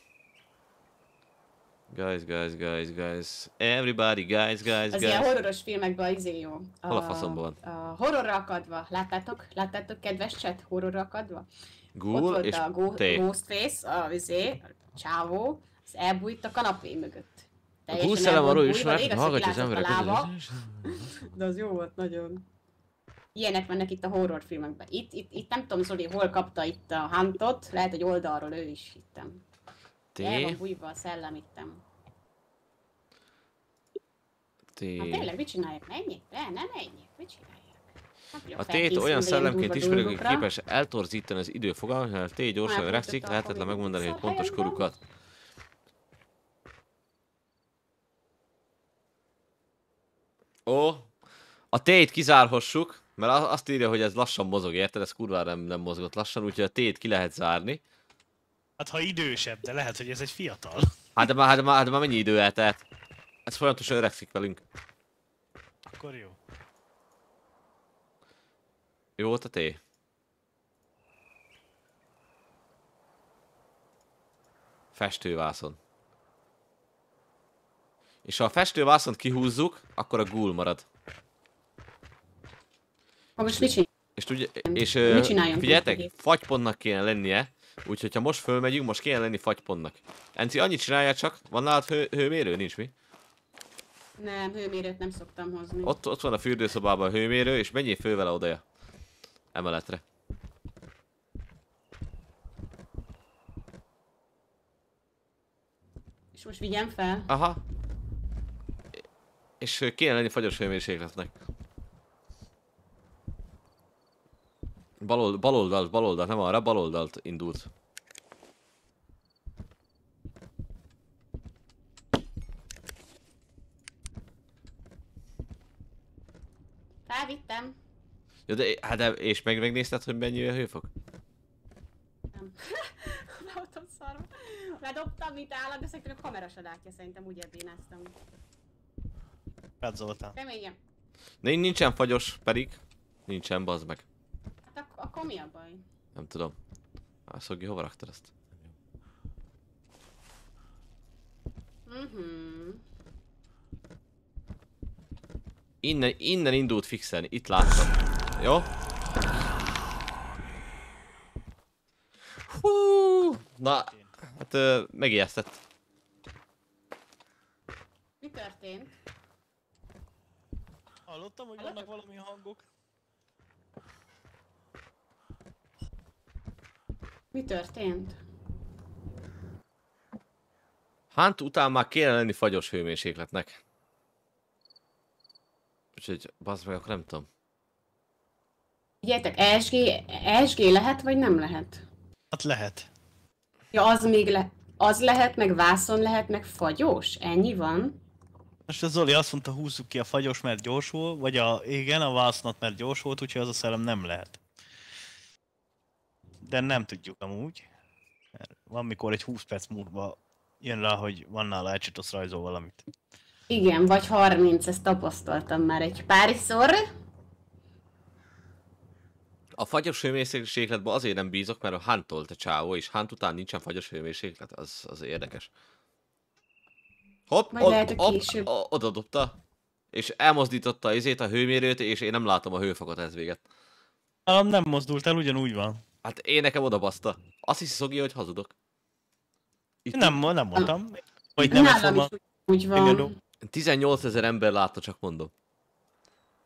Guys, guys, guys, guys. Everybody, guys, guys, Az ilyen guys. horroros filmekben izé jó. Hol a faszomban A horrorra akadva. Láttátok? Láttátok, kedves chat? Horrorra akadva? Ott Ghoul volt és a go-. Ghostface, a izé, a csávó, az elbújt a kanapé mögött. Volt arról hogy hogy hallgatja az emberek de az jó volt nagyon. Ilyenek vannak itt a horrorfilmekben. Itt, itt, itt nem tudom, Zoli, hol kapta itt a Huntot, lehet, hogy oldalról ő is hittem. El van bújva a szellem ittem. T. Hát tényleg, mit csinálják? Menjek be, nem menjek, mit csinálják? A tét olyan szellemként ismerik, hogy képes eltorzítani az idő fogalmát, a tét gyorsan öregszik, lehetetlen megmondani, hogy Szóval pontos korukat. Ó, a tét kizárhassuk, mert azt írja, hogy ez lassan mozog, érted? Ez kurvára nem, nem mozgott lassan, úgyhogy a tét ki lehet zárni. Hát ha idősebb, de lehet, hogy ez egy fiatal. Hát de már, hát de már, hát de már mennyi idő eltelt? Ez folyamatosan öregszik velünk. Akkor jó. Jó volt a té? Festővászon. És ha a festővászont kihúzzuk, akkor a ghoul marad. Ha most mit csinálják? És, tudja, és Mit figyeljetek, fagypontnak kéne lennie, úgyhogy ha most fölmegyünk, most kéne lenni fagypontnak. Enci, annyit csinálja csak, van nálad hő, hőmérő? Nincs mi? Nem, hőmérőt nem szoktam hozni. Ott, ott van a fürdőszobában a hőmérő, és menjél föl vele odaja. Emeletre. És most vigyem fel. Aha. És kéne lenni fagyos hőmérsékletnek. Balold, baloldalt, baloldalt, nem arra, baloldalt indult. Felvittem. Ja, de, hát de, és meg, megnézted, hogy mennyi a hőfok? Nem. Le voltam szarva. Ledobtam, mit állat, de szerintem a kamera se látja, szerintem úgy ebbénáztam. Hát Zoltán. Reményem. Nincs, nincsen fagyos, pedig. Nincsen, bazd meg. Hát ak- akkor mi a baj? Nem tudom. Á, Szogi, hova raktad ezt? Mhm. Innen, innen indult fixen, itt láttam. Jó? Hú, na, hát ö, megijesztett. Mi történt? Hallottam, hogy vannak valami hangok. Mi történt? Hunt után már kéne lenni fagyos hőmérsékletnek. Úgyhogy, bazd meg, akkor nem tudom. Figyeljetek, ESG, ESG lehet, vagy nem lehet? Hát lehet. Ja, az még le... Az lehet, meg vászon lehet, meg fagyos? Ennyi van? Most a Zoli azt mondta, húzzuk ki a fagyos, mert gyors volt, vagy a, igen, a vásznat, mert gyors volt, úgyhogy az a szellem nem lehet. De nem tudjuk amúgy. Mert van mikor egy 20 perc múlva jön rá, hogy van nála elcsitosz rajzol valamit. Igen, vagy 30, ezt tapasztaltam már egy párszor. A fagyos hőmérsékletben azért nem bízok, mert a Hunt a csávó, és Hunt után nincsen fagyos hőmérséklet, az, az érdekes. Hopp, Majd ott, lehet, hogy hopp, később. oda dobta. És elmozdította izét a hőmérőt, és én nem látom a hőfokot ez véget. Nálam nem mozdult el, ugyanúgy van. Hát én nekem oda baszta. Azt hiszi Szogi, hogy hazudok. Itt Nem, nem mondtam. Hogy nem Nálam is úgy, van. 18 ezer ember látta, csak mondom.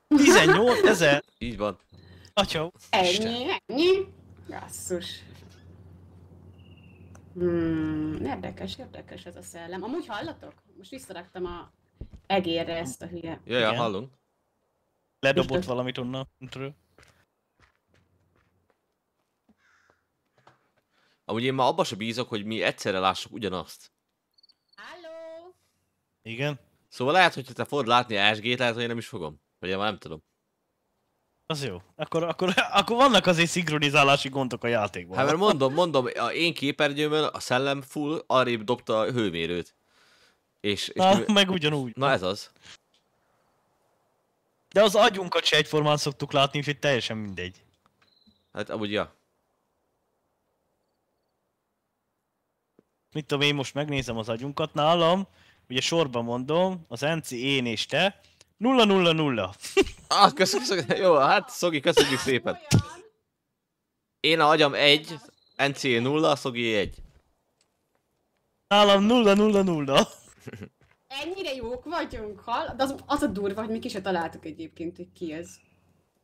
18 ezer? Így van. Atya, Ennyi, ennyi. Basszus. Hmm, érdekes, érdekes ez a szellem. Amúgy hallatok? Most visszaraktam a egérre ezt a hülye. Ja, ja, hallunk. ledobott Most- valamit onnan. Amúgy én már abba se bízok, hogy mi egyszerre lássuk ugyanazt. Halló! Igen. Szóval lehet, hogy te fogod látni a SG-t, lehet, hogy én nem is fogom. Vagy én már nem tudom. Az jó. Akkor, akkor, akkor vannak azért szinkronizálási gondok a játékban. Hát mert mondom, mondom, a én képernyőmön a szellem full arrébb dobta a hőmérőt. És, és Na, mi- meg ugyanúgy. na ez az. De az agyunkat se egyformán szoktuk látni, úgyhogy teljesen mindegy. Hát amúgy ja. Mit tudom, én most megnézem az agyunkat nálam, ugye sorba mondom, az Enci, én és te, 0 0 0 Ah, köszönjük, köszönjük. Jó, hát Szogi, köszönjük szépen. Én a agyam 1, NC 0, Szogi 1. Nálam 0 0 0 Ennyire jók vagyunk, hall? De az, az a durva, hogy mi ki se találtuk egyébként, hogy ki ez.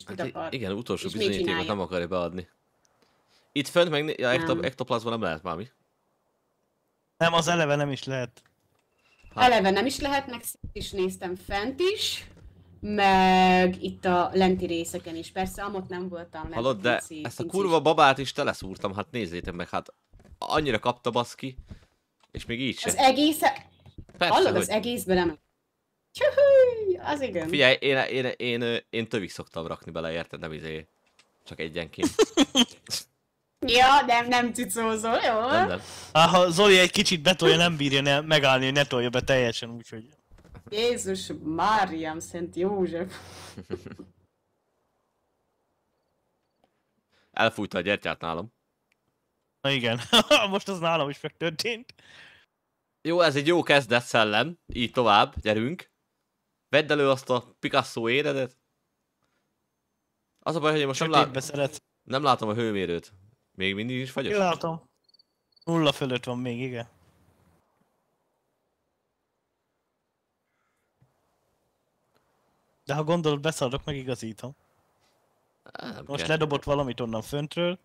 Hát, akar. igen, utolsó bizonyítékot nem akarja beadni. Itt fönt meg, ja, ekto, Nem. ektoplazma nem lehet valami. Nem, az eleve nem is lehet. Hát- Eleve nem is lehetnek, szét is néztem fent is, meg itt a lenti részeken is. Persze, amott nem voltam. lent Hallod, de pinci- ezt a kurva babát is teleszúrtam, hát nézzétek meg, hát annyira kapta baszki, és még így Az se. egész... Persze, Hallod, hogy... az egészbe nem... Csühüj, az igen. Figyelj, én, én, én, én, én tövig szoktam rakni bele, érted? Nem izé, csak egyenként. Ja, nem, nem cicózol, jó? Nem, nem. Ha Zoli egy kicsit betolja, nem bírja ne, megállni, hogy ne tolja be teljesen, úgyhogy... Jézus, Máriam, Szent József. Elfújta a gyertyát nálam. Na igen, most az nálam is megtörtént. Jó, ez egy jó kezdet szellem, így tovább, gyerünk. Vedd elő azt a Picasso éredet. Az a baj, hogy én most nem, lát, szeret. nem látom a hőmérőt. Még mindig is fagyos? Látom. Nulla fölött van még, igen. De ha gondolod, beszaladok, megigazítom. Nem Most kell. ledobott valamit onnan föntről.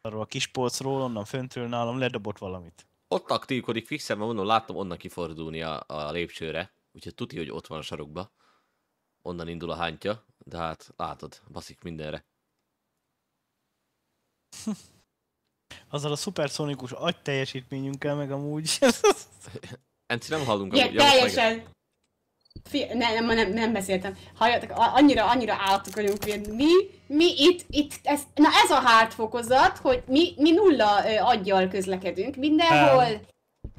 Arról a kis polcról, onnan föntről nálam ledobott valamit. Ott aktívkodik fixen, mert mondom, láttam onnan kifordulni a, a lépcsőre. Úgyhogy tuti, hogy ott van a sarokba. Onnan indul a hántja, de hát látod, baszik mindenre. Azzal a szuperszonikus agy teljesítményünkkel meg amúgy. Enci nem hallunk Igen, amúgy. Ja, teljesen. Fi, ne, nem, nem, nem beszéltem. Halljatok, annyira, annyira állatok vagyunk, hogy mi, mi itt, itt ez, na ez a hard fokozat, hogy mi, mi nulla ö, aggyal közlekedünk mindenhol.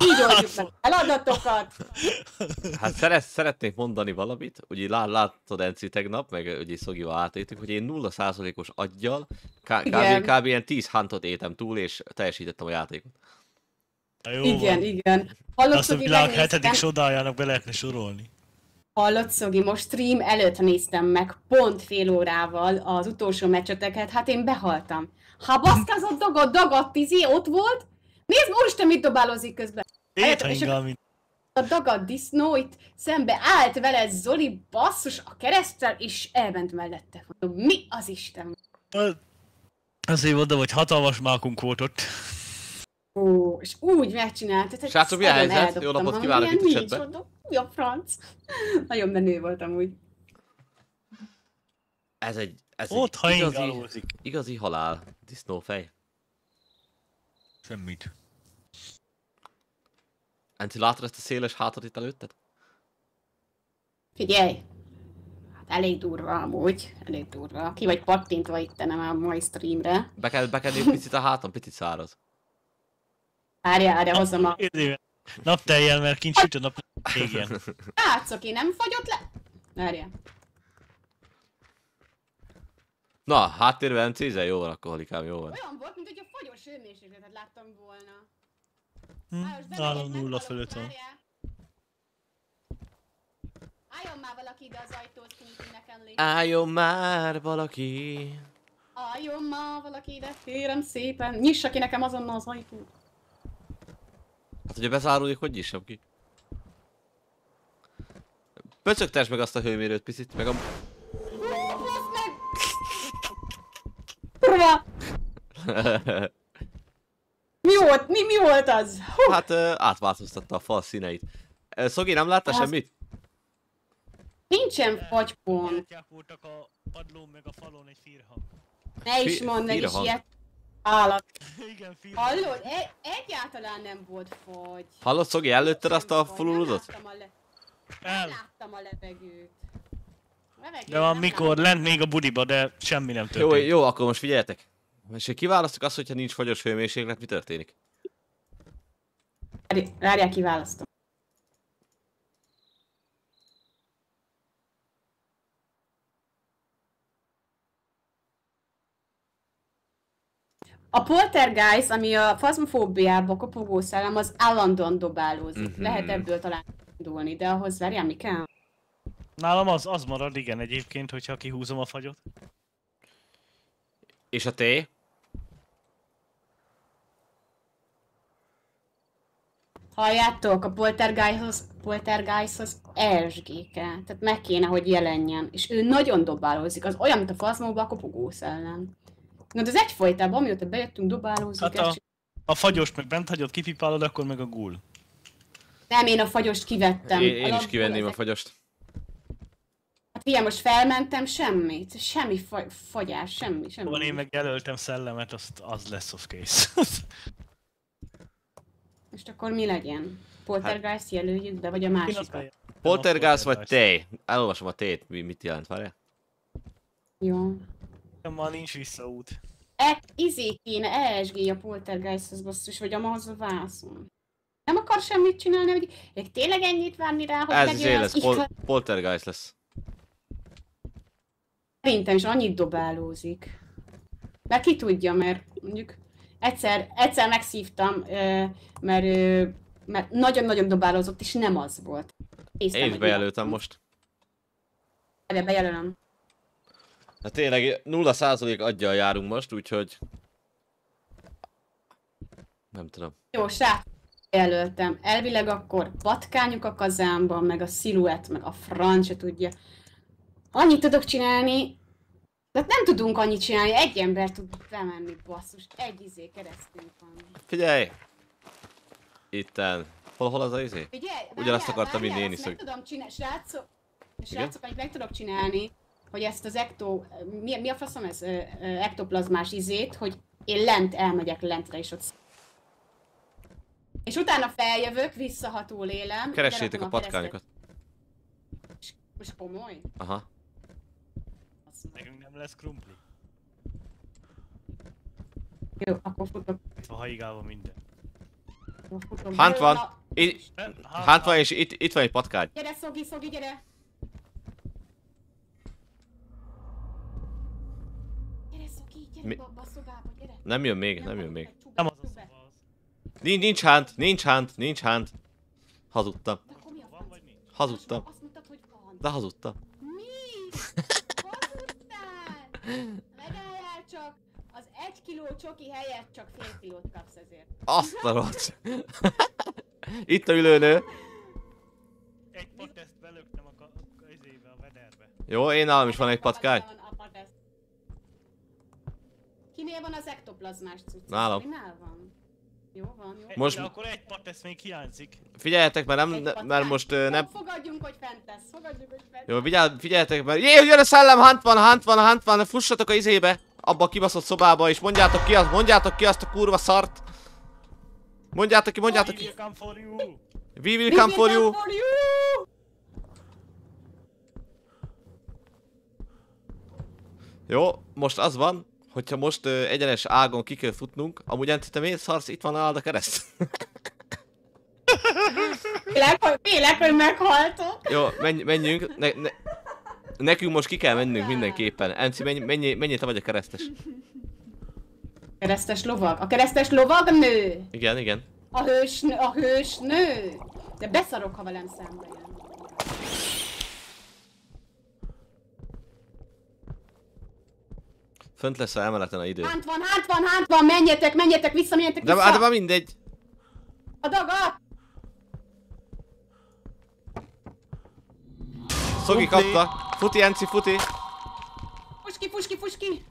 Így oldjuk meg a feladatokat. Hát szeret, szeretnék mondani valamit, ugye lá, láttad Enci tegnap, meg ugye Szogival átéltük, hogy én 0%-os aggyal k- Igen. kb, kb. ilyen 10 huntot étem túl, és teljesítettem a játékot. Jó Igen, van. igen. Hallott, Azt a világ hetedik sodájának be lehetne sorolni. Hallott, Szogi, most stream előtt néztem meg pont fél órával az utolsó meccseteket, hát én behaltam. Ha baszkázott dagadt, dagadt, izé, ott volt, nézd, most mit dobálozik közben. Én Álljatok, és mint... a dagadt disznó itt szembe állt vele Zoli basszus a keresztel, és elment mellette. Mondom, mi az Isten? Azért mondom, hogy hatalmas mákunk volt ott. Ó, és úgy megcsinálta. tehát Srácok, mi a helyzet? Jó napot kívánok itt a Mi a franc? Nagyon menő voltam úgy. Ez egy, ez Ott, egy ha igazi, igazi halál, disznófej. Semmit. Enci, látod ezt a széles hátat itt előtted? Figyelj! Hát elég durva amúgy, elég durva. Ki vagy pattintva itt nem a mai streamre. Be kell, be kell picit a hátam, picit száraz. Várjál, várjál, hozzam a... Napteljel, mert kint süt a nap igen. Látszok, én nem fagyott le? Várjál. Na, háttérben Encizel, jó van, akkor halikám, jó van. Olyan volt, mint hogy a fagyos hőmérsékletet láttam volna. Hm, Nálam nulla fölött van. Álljon már valaki ide az ajtót, kinyitunk nekem légy. Álljon már valaki. Álljon már valaki ide, kérem szépen. Nyissa ki nekem azonnal az ajtót. Hát ugye bezáródik, hogy nyissam ki. Pöcögtess meg azt a hőmérőt picit, meg a... Kurva! Mi volt? Mi, mi volt az? Hú, hát ö, átváltoztatta a fal színeit. Szogi, nem látta Az- semmit? nincsen fagypont. Voltak a padlón meg a falon egy firhang. Ne is mondd meg is ilyet. Állat. Igen, firhang. Hallod? E- egyáltalán nem volt fagy. Hallod, Szogi, előtted azt a fululudot? Nem láttam a, le- nem láttam a levegőt. Levegőt De van mikor, láttam. lent még a budiba, de semmi nem Jó, történt. jó, akkor most figyeljetek. És ha kiválasztok azt, hogyha nincs fagyos hőmérséklet, mi történik? Várj- Várjál, kiválasztom. A poltergeist, ami a fazmofóbiában kopogó szellem, az állandóan dobálózik. Mhm. Lehet ebből talán indulni, de ahhoz várjál, mi kell? Nálam az, az marad, igen, egyébként, hogyha kihúzom a fagyot. És a té? Halljátok, a poltergeisthoz, poltergeisthoz ESG kell. Tehát meg kéne, hogy jelenjen. És ő nagyon dobálózik. Az olyan, mint a fazmóban a kopogó szellem. Na, de ez egyfolytában, amióta bejöttünk, dobálózik. Hát a, a fagyost meg bent hagyod, kipipálod, akkor meg a gul. Nem, én a fagyost kivettem. Én, én is kivenném a fagyost. Hát figyelj, most felmentem, semmit. Semmi fa- fagyás, semmi, semmi. Van én meg jelöltem szellemet, azt, az lesz az kész. Most akkor mi legyen? Poltergeist jelöljük be, vagy a másikat? bejel- Poltergeist vagy té? Elolvasom a tét, mi, mit jelent, várjál? Jó. Ma nincs visszaút. E, izé kéne, ESG a poltergeisthoz basszus, vagy amahoz a vászon. Nem akar semmit csinálni, hogy hogy tényleg ennyit várni rá, hogy Ez izé lesz, pol- poltergeist lesz. Szerintem is annyit dobálózik. Mert ki tudja, mert mondjuk egyszer, egyszer megszívtam, mert, mert nagyon-nagyon dobálózott, és nem az volt. Néztem, Én is bejelöltem most. Erre bejelölöm. Hát tényleg 0% aggyal járunk most, úgyhogy... Nem tudom. Jó, srác, jelöltem. Elvileg akkor patkányok a kazánban, meg a sziluett, meg a franc tudja. Annyit tudok csinálni, de nem tudunk annyit csinálni, egy ember tud bemenni, basszus. Egy izé keresztünk van. Figyelj! Itten. Hol, hol az a izé? Figyelj, Ugyanazt akartam vinni én is, Meg tudom csinálni, srácok, srácok, meg tudok csinálni, hogy ezt az ekto, mi, mi a faszom ez, ektoplazmás izét, hogy én lent elmegyek lentre, és ott és utána feljövök, visszaható lélem. Keressétek a berakom patkányokat. Most komoly? Aha. Nekünk nem lesz krumpli. Jó, akkor futok. A haigálva minden. Hánt van. Hát, hát van, és itt, itt van egy patkány. Gyere, Szogi, Szogi, gyere Mi- a! Nem jön még, nem jön még. Nem az a. Nincs, nincs hánt, nincs hánt, nincs hánt. Hazudtam. A? Hazudtam. De hazudtam. Mi? Hazudtál? Csak, az egy kiló csoki helyett csak fél kilót kapsz ezért. Azt a rossz. Itt a ülőnő. Egy poteszt belöktem a, a izébe, a vederbe. Jó, én nálam is van egy patkány. Patesz. Kinél van az ektoplazmás cucc? Nálam. Minál van? Jó van, jó. Most-. De akkor egy poteszt még hiányzik. Figyeljetek, mert nem, ne, mert most ö, nem... Fogadjunk, hogy fent lesz. Fogadjunk, hogy fent Jó, vigyázz, figyeljetek, mert... Jé, jön a szellem, hánt van, hánt van, hánt van, fussatok a izébe, abba a kibaszott szobába, és mondjátok ki azt, mondjátok ki azt a kurva szart. Mondjátok ki, mondjátok ki. Will come for you! We will come for you! Jó, most az van, hogyha most ö, egyenes ágon ki kell futnunk, amúgy Enti, te miért szarsz, itt van nálad a kereszt. Félek, hogy, félek, hogy meghaltok. Jó, menj, menjünk, ne, ne, nekünk most ki kell mennünk mindenképpen. Enci, menj, menj, menjél, te vagy a keresztes. Keresztes lovag. A keresztes lovag nő. Igen, igen. A hős, a hős nő. De beszarok, ha velem szembe jön. Fönt lesz a emeleten a idő. Hánt van, hánt van, hánt van, menjetek, menjetek vissza, menjetek De, vissza! de már mindegy. A dagat! Szogi kapta. Futi, Enci, futi. Fuss ki, fuss ki, fuss ki!